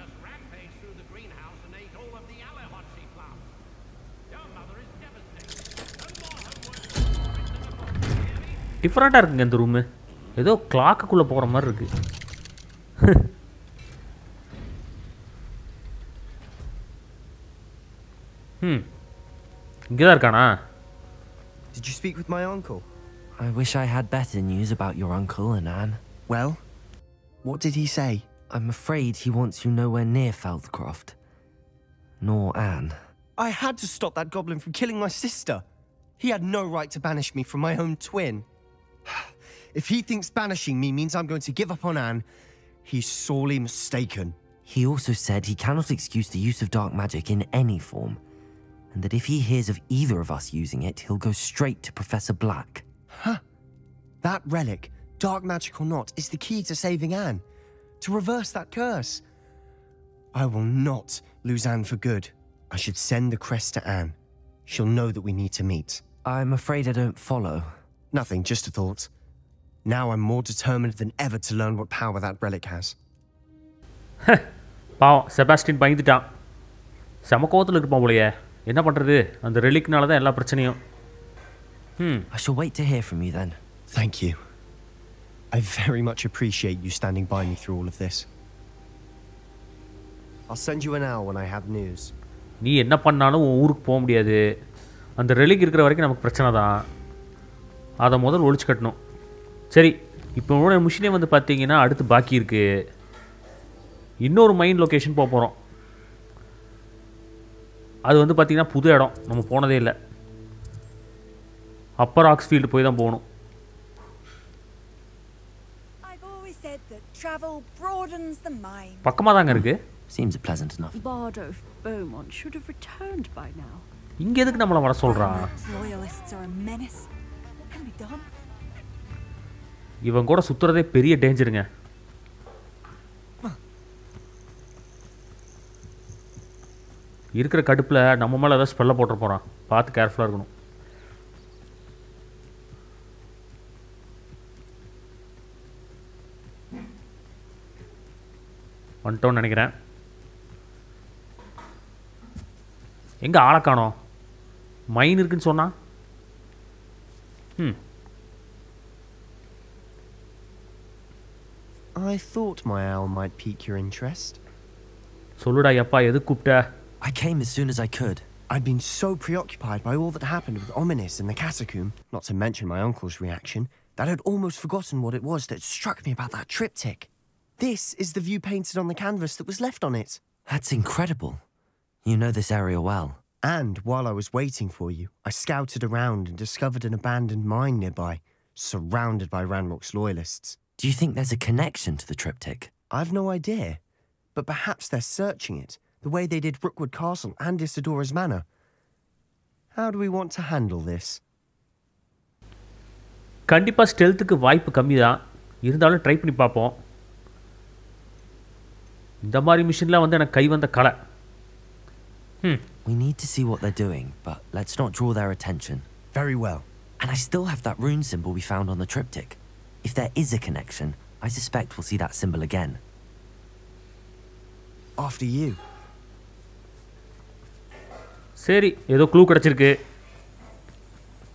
டிஃப்ரெண்ட்டாக இருக்குங்க இந்த ரூமு ஏதோ கிளாக்குக்குள்ளே போகிற மாதிரி இருக்கு ம் இங்கே தான் இருக்கானா Did you speak with my uncle? I wish I had better news about your uncle and Anne. Well, what did he say? I'm afraid he wants you nowhere near Feldcroft. Nor Anne. I had to stop that goblin from killing my sister. He had no right to banish me from my own twin. If he thinks banishing me means I'm going to give up on Anne, he's sorely mistaken. He also said he cannot excuse the use of dark magic in any form, and that if he hears of either of us using it, he'll go straight to Professor Black. Huh. That relic, dark magic or not, is the key to saving Anne. To reverse that curse. I will not lose Anne for good. I should send the crest to Anne. She'll know that we need to meet. I'm afraid I don't follow. Nothing, just a thought. Now I'm more determined than ever to learn what power that relic has. பாவம் செபாஸ்டின் பயந்துட்டான் செம கோவத்தில் இருப்பான் போலயே என்ன பண்ணுறது அந்த ரெலிக்னால தான் எல்லா பிரச்சனையும் ம் I shall wait to hear from you then. Thank you. I very much appreciate you standing by me through all of this. I'll send you an hour when I have news. நீ என்ன பண்ணாலும் உன் ஊருக்கு போக முடியாது அந்த relic இருக்கிற வரைக்கும் நமக்கு பிரச்சனை தான் அதை முதல் ஒழிச்சு கட்டணும் சரி இப்போ உன்னோட மிஷினே வந்து பார்த்தீங்கன்னா அடுத்து பாக்கி இருக்குது இன்னொரு மைண்ட் லொக்கேஷன் போக போகிறோம் அது வந்து பார்த்திங்கன்னா புது இடம் நம்ம போனதே இல்லை அப்பர் ஆக்ஸ்ஃபீல்டு போய் தான் போகணும். பக்கமாக தாங்க இருக்குது Seems pleasant enough. Bardo Beaumont should have returned by now. இங்கே எதுக்கு நம்மளை வர சொல்கிறான் Its loyalists are a menace. What can be done? இவன் கூட சுற்றுறதே பெரிய டேஞ்சருங்க இருக்கிற கடுப்பில் நம்ம மேலே ஏதாவது ஸ்பெல்ல போட்டு போகிறான் பார்த்து கேர்ஃபுல்லாக இருக்கணும். வந்துட்டோன்னு நினைக்கிறேன். எங்கே ஆளை காணோம்? மைன் இருக்குன்னு சொன்னா? ம் I thought my owl might pique your interest. I came as soon as I could. I'd been so preoccupied by all that happened with Ominis and the catacomb, not to mention my uncle's reaction, that I'd almost forgotten what it was that struck me about that triptych. This is the view painted on the canvas that was left on it. That's incredible. You know this area well. And while I was waiting for you, I scouted around and discovered an abandoned mine nearby, surrounded by Ranrok's loyalists. Do you think there's a connection to the triptych? I've no idea, but perhaps they're searching it, the way they did Rookwood Castle and Isidora's Manor. How do we want to handle this? கண்டிப்பாக ஸ்டெல்த்துக்கு வாய்ப்பு கம்மி தான் இருந்தாலும் try பண்ணி பார்ப்போம் இந்த மாதிரி மிஷின்லாம் வந்து எனக்கு கை வந்த கலை ம் We need to see what they're doing, but let's not draw their attention. Very well. And I still have that rune symbol we found on the triptych. If there is a connection, I suspect we'll see that symbol again. After you. சரி ஏதோ clue கிடச்சிருக்கு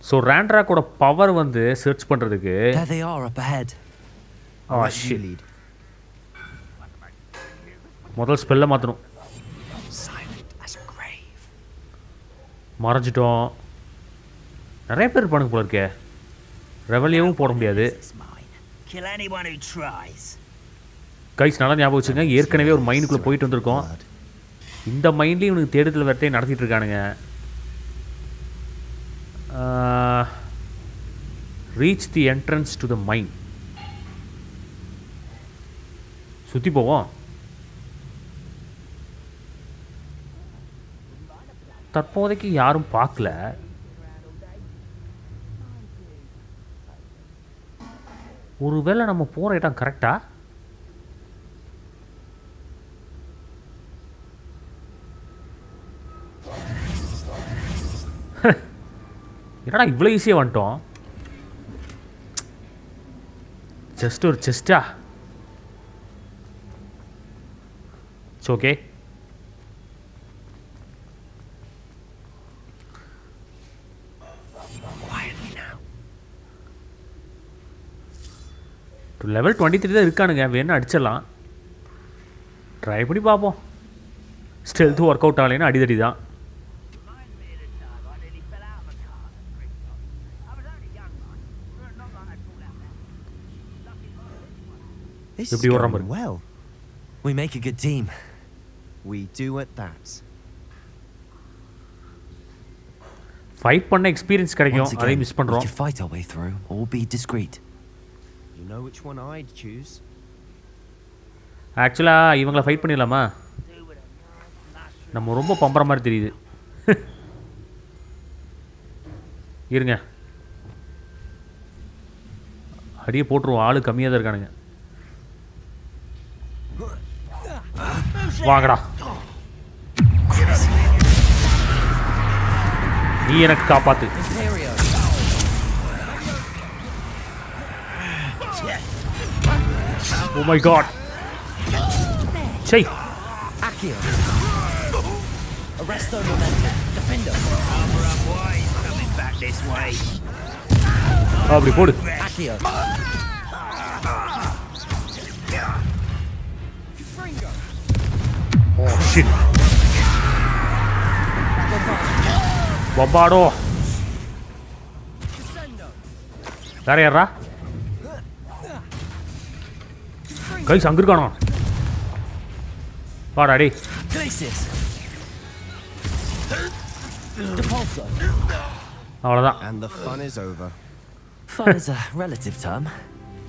so ரேண்ட்ராக்கோட power வந்து search பண்ணுறதுக்கு There they are up ahead. Ah Let you shit. lead. முதல் ஸ்பெல்லை மாற்றணும் Silent as a grave. மறைஞ்சிட்டோம் நிறைய பேர் இருப்பானுங்க போல இருக்கே ரெவலியவும் போட முடியாது It's mine. Kill anyone who tries. Guys நல்லா ஞாபகம் வச்சுங்க ஏற்கனவே ஒரு மைண்டுக்குள்ளே போயிட்டு வந்திருக்கோம். இந்த மைண்ட்லேயும் இவனுக்கு தேடுதல் வேட்டையை நடத்திட்டு இருக்கானுங்க. Reach the entrance to the mind சுற்றி போவோம். தற்போதைக்கு யாரும் பார்க்கல. ஒருவேளை நம்ம போகிற இடம் கரெக்டா என்னடா இவ்வளோ ஈஸியாக வந்துட்டோம்? ஜஸ்ட் ஒரு செஸ்டா it's okay level twenty three தான் இருக்கானுங்க வேணா அடிச்சிடலாம் ட்ரை பண்ணி பார்ப்போம் ஸ்டெல்த்து ஒர்க் அவுட் ஆகலைன்னா அடிதடி தான் This is எப்படி ஓடுறான் going பாரு. well. We make a good team. We do at that. Fight பண்ண எக்ஸ்பீரியன்ஸ் கிடைக்கும் Once அதையும் again, மிஸ் we பண்ணுறோம் could fight our way through or be discreet. You know which one I'd choose? ஆக்சுவலாக இவங்கள fight பண்ணிடலாமா? நம்ம ரொம்ப பம்புற மாதிரி தெரியுது. <laughs> இருங்க. அடியே போட்டுருவோம். ஆள் கம்மியாக தான் இருக்கானுங்க. வாங்கடா. நீ எனக்கு காப்பாத்து. Oh my god. See. Accio. Arresto momentum. Defender. Armor up wide. Coming back this way. Abre por. Accio. Oh shit. Bombarda. Bombarda. Dari erra. Guys அங்க இருக்கானோ வாடா டேய் Glacius. Depulso. அவ்வளோதான் And the fun is over. Fun is a relative term.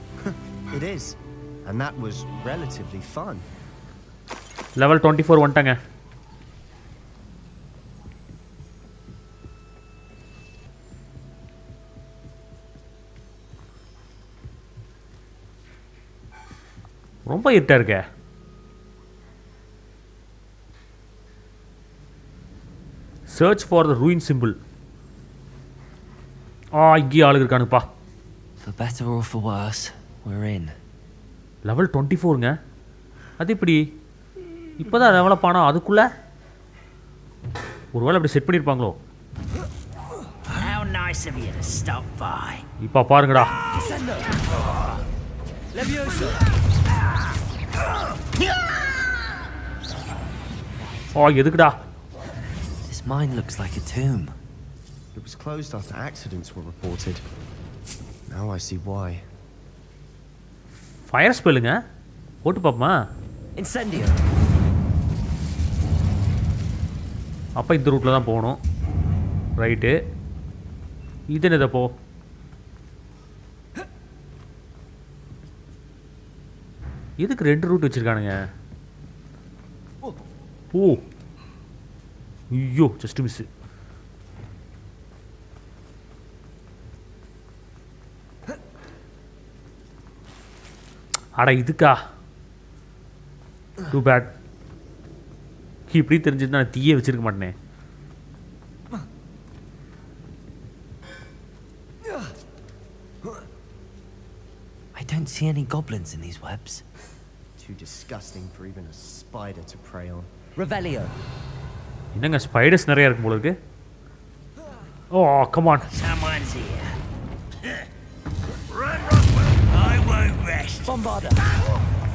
<laughs> It is. And that was relatively fun. Level twenty four வந்துட்டாங்க ரொம்ப இருட்டா இருக்கே. Search for the ruin simple ஆ இங்கேயே ஆளுங்க இருக்கானுப்பா For better or for worse, we're in. Level twenty ஃபோருங்க அது இப்படி இப்போ தான் டெவலப் ஆனோம் அதுக்குள்ளே? ஒருவேளை அப்படி செட் பண்ணியிருப்பாங்களோ How nice of you to stop by. இப்போ பாருங்கடா. ஓ எதுக்குடா This mine looks like a tomb. It was closed after accidents were reported. Now I see why. Fire ஸ்பெல்லுங்க போட்டு பார்ப்போமா Incendio. அப்போ இந்த ரூட்டில் தான் போகணும் ரைட்டு இது என்னது அப்போ எதுக்கு ரெண்டு ரூட் வச்சுருக்கானுங்க ஓ ஐயோ ஜஸ்ட் மிஸ்ஸு அட இதுக்கா டூ பேட் இப்படி தெரிஞ்சிருந்தா நான் தீயே வச்சிருக்க மாட்டேனே I don't see any goblins in these webs. Too disgusting for even a spider to prey on. Revelio. என்னங்க ஸ்பைடர்ஸ் நிறைய இருக்கும் போல இருக்கு ஓ come on Someone's here. Run, Rockwell. I won't rest. Bombarda.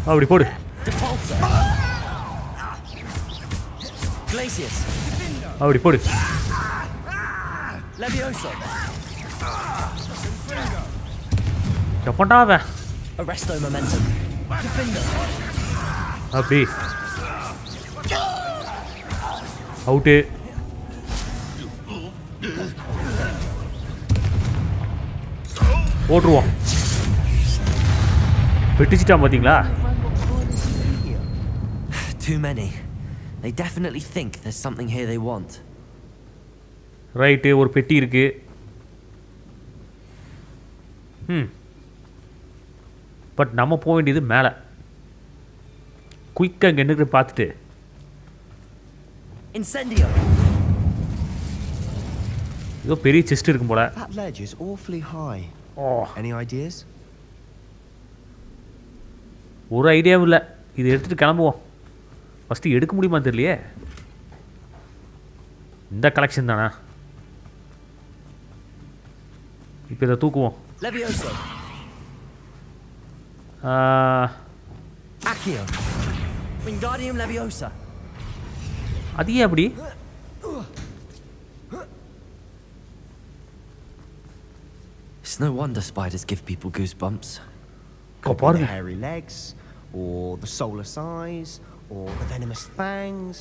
அப்படி போடு. Glacius. அப்படி போடு அவன் Arresto momentum. Defender. அப்படி அவுட்டு. போட்டுருவோம். வெட்டிச்சிட்டான் பார்த்தீங்களா Too many. They definitely think there's something here they want. Right ஒரு பெட்டி இருக்கு. ம் பட் நம்ம போக வேண்டியது மேலே. குயிக்காக இங்கே நின்று பார்த்துட்டு. Incendio. ஏதோ பெரிய செஸ்ட் இருக்கும் போல That ledge is awfully high. Oh. Any ideas? ஒரு ஐடியாவும் இல்லை இதை எடுத்துகிட்டு கிளம்புவோம் ஃபஸ்ட்டு எடுக்க முடியுமா தெரியலையே இந்த கலெக்ஷன் தானே இப்போ இதை தூக்குவோம். Accio. Wingardium Leviosa. அது ஏன் அப்படி It's no wonder spiders give people goosebumps. இப்போ The பாருங்க hairy legs, or the soulless eyes, or the venomous fangs,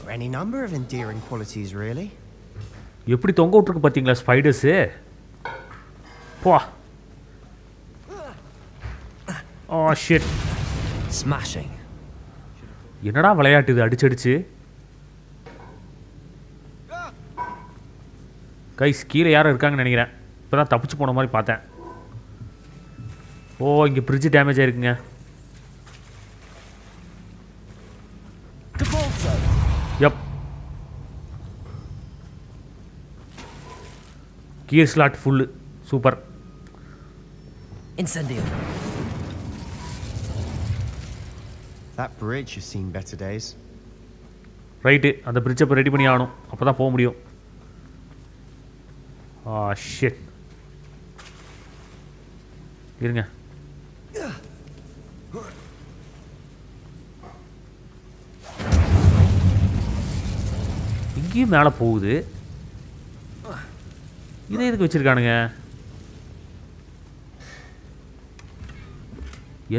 or any number of endearing qualities, really. எப்படி தொங்க விட்டுருக்கு பார்த்தீங்களா ஸ்பைடர்ஸு போ ஓ ஷிட் Smashing. என்னடா விளையாட்டு இது அடிச்சடிச்சு கைஸ் கீழே யாரும் இருக்காங்கன்னு நினைக்கிறேன். இப்போ தான் தப்பிச்சு போன மாதிரி பார்த்தேன். ஓ இங்கே fridge damage ஆயிருக்குங்க. Yup gear slot full super Incendio. That bridge has seen better days. Right அந்த பிரிட்ஜை இப்போ ரெடி பண்ணி ஆகணும். அப்போ தான் போக முடியும். ஆ ஷிட் இருங்க. இங்கேயும் மேலே போகுது. இதை எதுக்கு வச்சிருக்கானுங்க?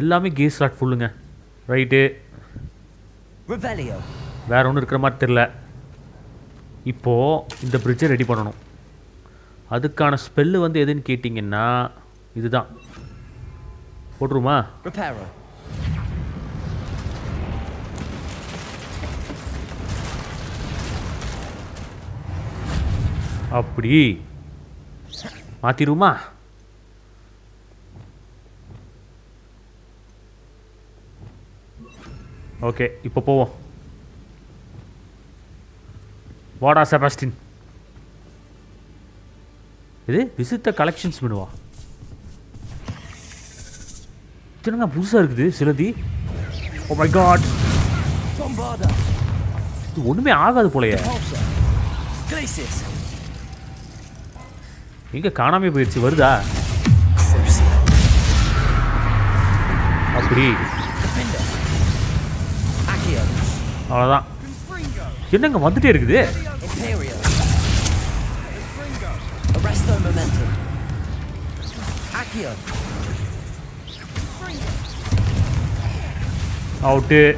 எல்லாமே கேஸ் ஸ்லாட் ஃபுல்லுங்க ரைட்டு. வேற ஒன்றும் இருக்கிற மாதிரி தெரில இப்போது இந்த பிரிட்ஜை ரெடி பண்ணணும். அதுக்கான ஸ்பெல்லு வந்து எதுன்னு கேட்டிங்கன்னா இதுதான். போட்டுருமா. அப்படி. மாற்றிடுமா ஓகே இப்போ போவோம். வாடா செபாஸ்டின். இது விசித்த கலெக்ஷன்ஸ் மெனுவா? என்னங்க புதுசாக இருக்குது சிலதி ஓ மை காட் இது ஒன்றுமே ஆகாது போலயே. எங்கே காணாமல் போயிடுச்சு வருதா? அப்படி. அவ்வளோதான் என்னங்க வந்துட்டே இருக்குது? Arrest their momentum. Accio. I'll it.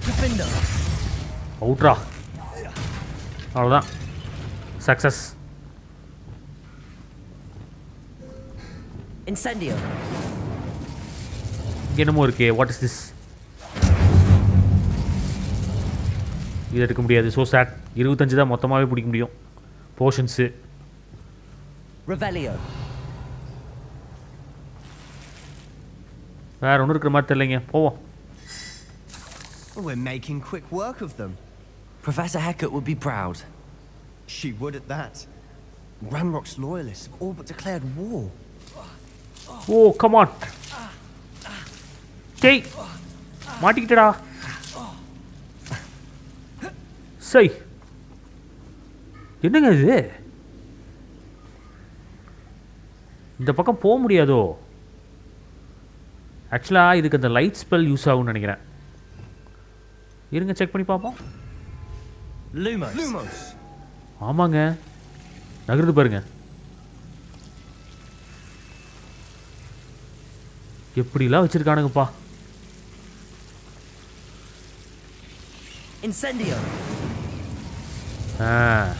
Defender. Outra. All that. Success. Incendio. What is this? இது எடுக்க முடியாது ஸோ இருபத்தஞ்சு தான் மொத்தமாகவே பிடிக்க முடியும் போர்ஷன்ஸு வேற ஒன்றும் இருக்கிற மாதிரி தெரியலைங்க போவோம் We're making quick work of them. Professor Hecat would be proud. She would at that. Ranrok's loyalists have all but declared war. Oh, come on. Hey, மாட்டிக்கிட்டடா சை. என்னங்க இது? இந்த பக்கம் போக முடியாதோ? ஆக்சுவலாக இதுக்கு அந்த லைட் ஸ்பெல் யூஸ் ஆகும்னு நினைக்கிறேன். இருங்க செக் பண்ணி பார்ப்போம்! ஆமாங்க. நகருது பாருங்க. எப்படிலாம் வச்சிருக்கானுங்கப்பா. Incendio. ஆ.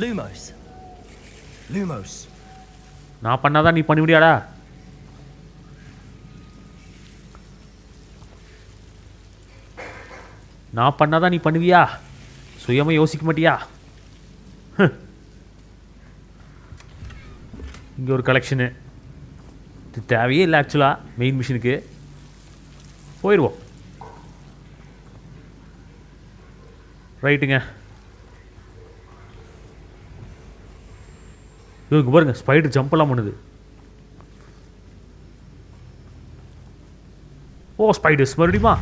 Lumos. Lumos! நான் பண்ணாதான் நீ பண்ண முடியாடா? நான் பண்ணாதான் நீ பண்ணுவியா? சுயமா யோசிக்க மாட்டியா. இங்க ஒரு கலெக்ஷனு இது தேவையே இல்லை ஆக்சுவலாக மெயின் மிஷினுக்கு போயிடுவோம் ரைட்டுங்க இவங்க பாருங்க ஸ்பைடர் ஜம்ப் எல்லாம் பண்ணுது. ஓ ஸ்பைடர்ஸ் மறுபடியுமா.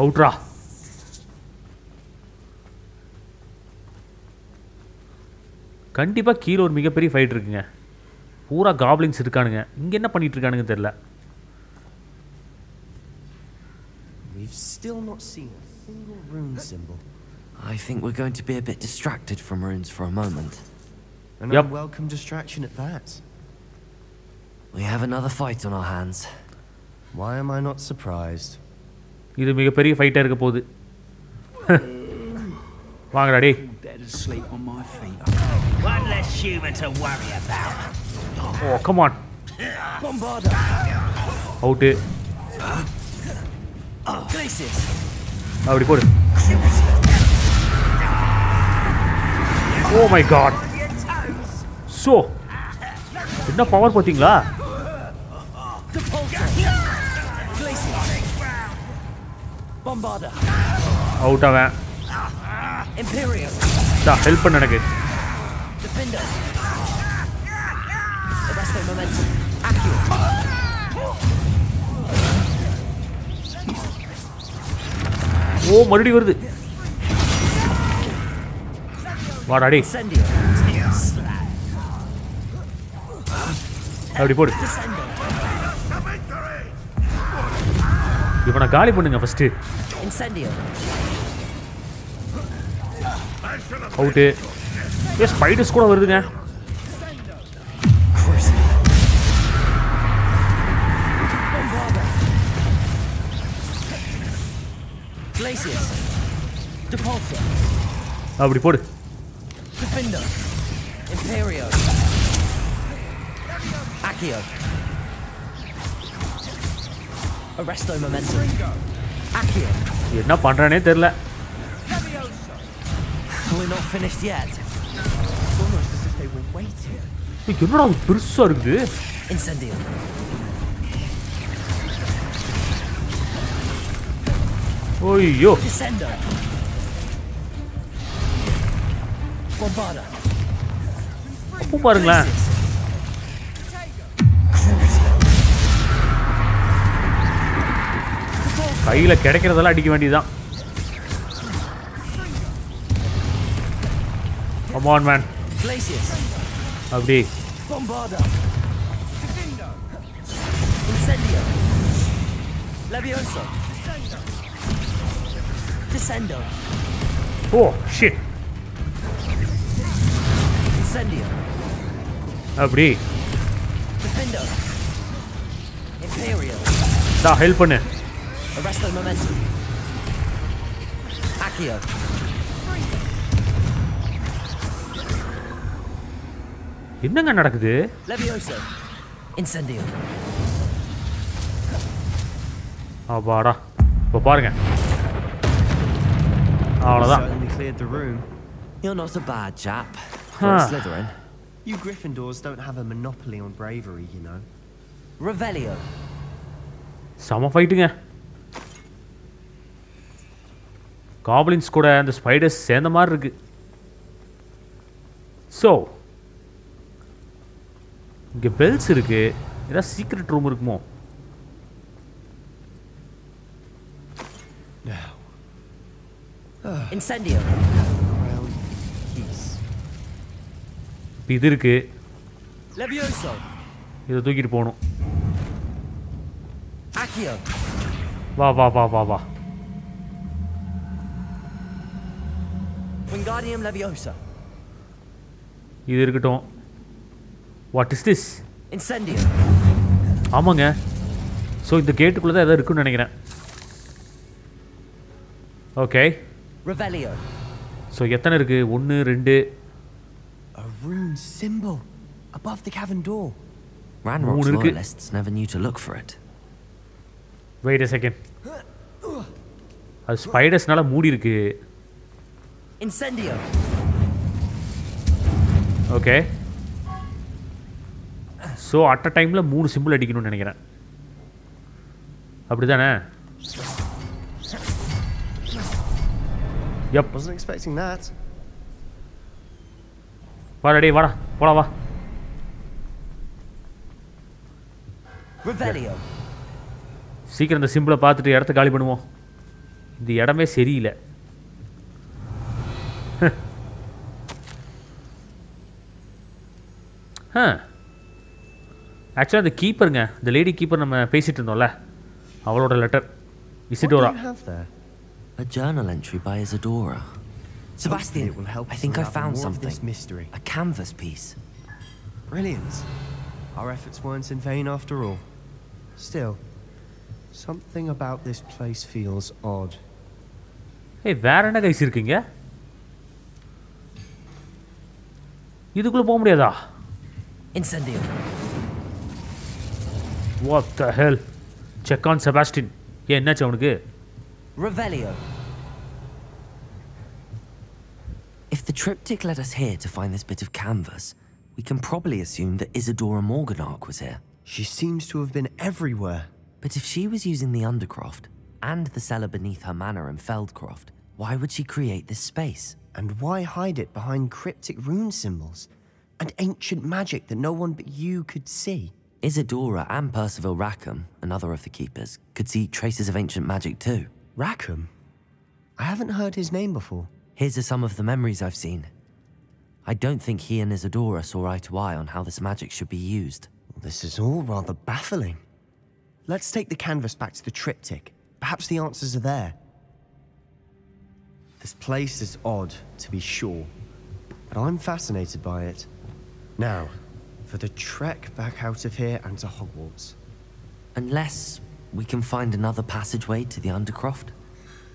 அவுட்ரா கண்டிப்பாக கீழே ஒரு மிகப்பெரிய ஃபைட் இருக்குங்க. பூரா காப்ளிங்ஸ் இருக்கானுங்க. இங்கே என்ன பண்ணிட்டு இருக்கானுங்க தெரில We've still not seen a single rune symbol. I think we're going to be a bit distracted from runes for a moment. An yep. unwelcome distraction at that. We have another fight on our hands. Why am I not surprised? இது மிகப்பெரிய ஃபைட்டா இருக்க போகுது வாங்கடா டேய் One less human to worry about. Oh, come on. Bombarda. Out. Glacius. Oh. அப்படி போடு. Oh my God so என்ன power பார்த்தீங்களா அவுட் அவன் ஹெல்ப் பண்ண எனக்கு ஓ மறுபடியும் வருது வாடா டேய் Incendio! அப்படி போடு! இவனை காலி பண்ணுங்க ஃபர்ஸ்ட்! அவுட்டு ஏ ஸ்பைடர்ஸ் கூட வருதுங்க! அப்படி போடு Defender. Imperio. Accio. Arresto Momentum. Accio. என்ன பண்றானே தெரியல We're not finished yet. It's almost as if they were waiting. என்னடா அது பெருசா இருக்குது Incendio. ஓய்யோ Descendo. அப்போ பாருங்களேன் கையில் கிடைக்கிறதெல்லாம் அடிக்க வேண்டியதுதான். கமான் மேன் அப்படி. ஓ ஷிட் அப்படி. டா ஹெல்ப் பண்ணு. என்னங்க நடக்குது? அப்பாடா. இப்போ பாருங்க. அவ்வளோதான் You're not a bad chap. for Huh. a Slytherin. You Gryffindors don't have a monopoly on bravery, you know. Revelio! செம ஃபைட்டுங்க காப்ளின்ஸ் கூட அந்த ஸ்பைடர்ஸ் சேர்ந்த மாதிரி இருக்கு ஸோ இங்கே பெல்ஸ் இருக்கு ஏதாவது சீக்ரெட் ரூம் இருக்குமோ Incendio! இப்போ இது இருக்கு Levioso! இதை தூக்கிட்டு போகணும்! வா வா வா வா வா! இது இருக்கட்டும் வாட் இஸ் திஸ்! ஆமாங்க ஸோ இந்த கேட்டுக்குள்ளே தான் எதாவது இருக்குன்னு நினைக்கிறேன் ஓகே! ஸோ எத்தனை இருக்குது ஒன்று ரெண்டு rune symbol above the cavern door. Ranrok's loyalists never knew to look for it. Wait a second. A அது not a இருக்கு Incendio. so so at a time மூணு சிம்பிள் அடிக்கணும்னு நினைக்கிறேன் அப்படி தானே Yep. Wasn't expecting that. வாடா டேய் வாடா. போடா வா! சீக்கிரம் இந்த சிம்பிளை பார்த்துட்டு இடத்த காலி பண்ணுவோம். இந்த இடமே சரியில்லை. <laughs> ஆ ஆக்சுவலாக அந்த கீப்பருங்க இந்த லேடி கீப்பர் நம்ம பேசிகிட்டு இருந்தோம்ல அவளோட letter Isidora there? A journal entry by Isadora. Sebastian, it will help I us think I unravel found more of something. this mystery. A canvas piece. Brilliant. Our efforts weren't in vain after all. Still, something about this place feels odd. ஏய் வேற என்ன guys இருக்கீங்க இதுக்குள்ளே போக முடியாதா Incendio. What the Hell check on Sebastian ஏன் என்னாச்சு அவனுக்கு Revelio. If the triptych led us here to find this bit of canvas, we can probably assume that Isidora Morganach was here. She seems to have been everywhere. But if she was using the Undercroft and the cellar beneath her manor in Feldcroft, why would she create this space? And why hide it behind cryptic rune symbols and ancient magic that no one but you could see? Isidora and Percival Rackham, another of the keepers, could see traces of ancient magic too. Rackham? I haven't heard his name before. Here's are some of the memories I've seen. I don't think he and Isidora saw eye to eye on how this magic should be used. This is all rather baffling. Let's take the canvas back to the triptych. Perhaps the answers are there. This place is odd, to be sure, but I'm fascinated by it. Now, for the trek back out of here and to Hogwarts. Unless we can find another passageway to the Undercroft.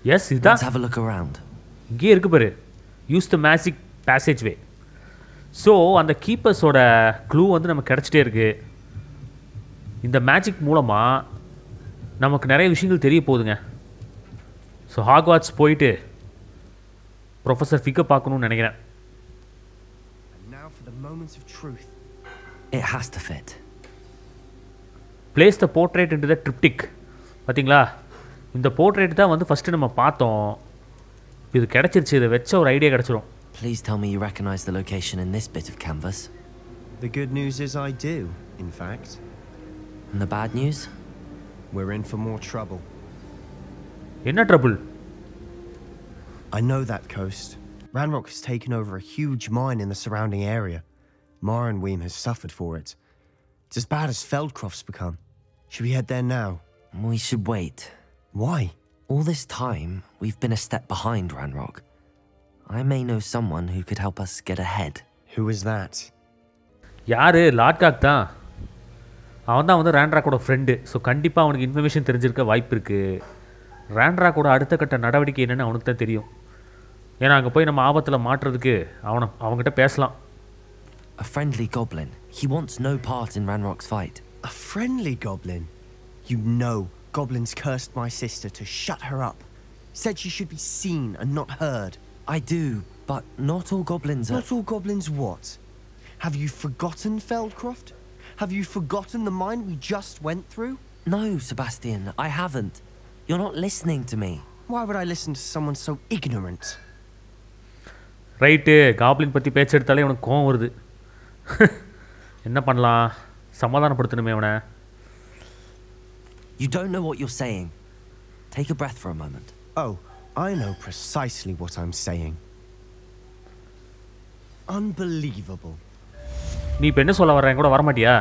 Yes, you does. Let's have a look around. இங்கே இருக்கு பாரு. Use the magic passage way so அந்த கீப்பர்ஸோட clue வந்து நமக்கு கிடச்சிட்டே இருக்கு. இந்த magic மூலமாக நமக்கு நிறைய விஷயங்கள் தெரிய போகுதுங்க. ஸோ ஹாக்வாட்ஸ் போயிட்டு ப்ரொஃபஸர் ஃபிக்கை பார்க்கணும்னு நினைக்கிறேன். Place the portrait into the triptych பார்த்தீங்களா இந்த போர்ட்ரேட் தான் வந்து ஃபஸ்ட்டு நம்ம பார்த்தோம். இது கிடைச்சிருச்சு இதை ஒரு ஐடியா கிடைச்சிரும் Please tell me you recognize the location in this bit of canvas. The good news is I do, in fact. And the bad news? We're in for more trouble. என்ன trouble? I know that coast. Ranrok has taken over a huge mine in the surrounding area. Marunweem has suffered for it. It's as bad as Feldcroft's become. Should we head there now? We should wait. Why? All this time, we've been a step behind Ranrok. I may know someone who could help us get ahead. Who is that? Yare, Lodgok da. Avanda vandu Ranrok oda friend. So kandippa avanukku information therinjirukka vaipu irukku. Ranrok oda adutha katta nadavadikai enna nu avanukku dhaan theriyum. Yena anga poi nama aavathula maatradhukku avana avangitta pesalam. A friendly goblin. He wants no part in Ranrok's fight. A friendly goblin? You know goblins cursed my sister to shut her up. Said she should be seen and not heard. I do, but not all goblins are. Not all goblins what? Have you forgotten Feldcroft? Have you forgotten the mine we just went through? No, Sebastian, I haven't. You're not listening to me. Why would I listen to someone so ignorant? Right goblin பற்றி பேச்செடுத்தாலே இவனுக்கு கோவம் வருது <laughs> என்ன பண்ணலாம் சமாதானப்படுத்தணுமே அவனை You don't know what you're saying. Take a breath for a moment. Oh, I know precisely what I'm saying. Unbelievable. நீ இப்போ என்ன சொல்ல வர்ற என் கூட வரமாட்டியா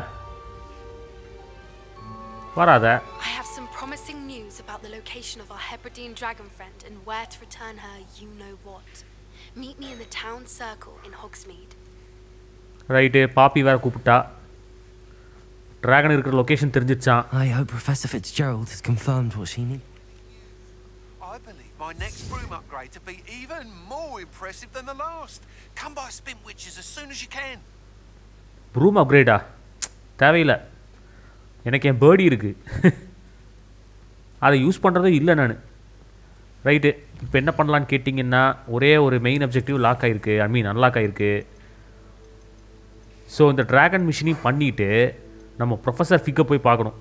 வராத I have some promising news about the location of our Hebridean dragon friend and where to return her you know what. Meet me in the town circle in Hogsmeade. Right பாப்பி வேற கூப்பிட்டா dragon இருக்கிற location தெரிஞ்சிச்சான் I hope Professor Fitzgerald has confirmed what she needs. I believe my next broom upgrade to be even more impressive than the last. Come by Spin Witches as soon as you can. Room அப்கிரேடா தேவையில்லை எனக்கு என் birdie இருக்குது அதை use பண்ணுறதும் இல்லை நான் right இப்போ என்ன பண்ணலான்னு கேட்டிங்கன்னா ஒரே ஒரு மெயின் அப்ஜெக்டிவ் லாக் ஆகிருக்கு ஐ மீன் அன்லாக் ஆகிருக்கு ஸோ இந்த ட்ராகன் மிஷினையும் பண்ணிவிட்டு நம்ம ப்ரொஃபஸர் ஃபிக்கை போய் பார்க்கணும்.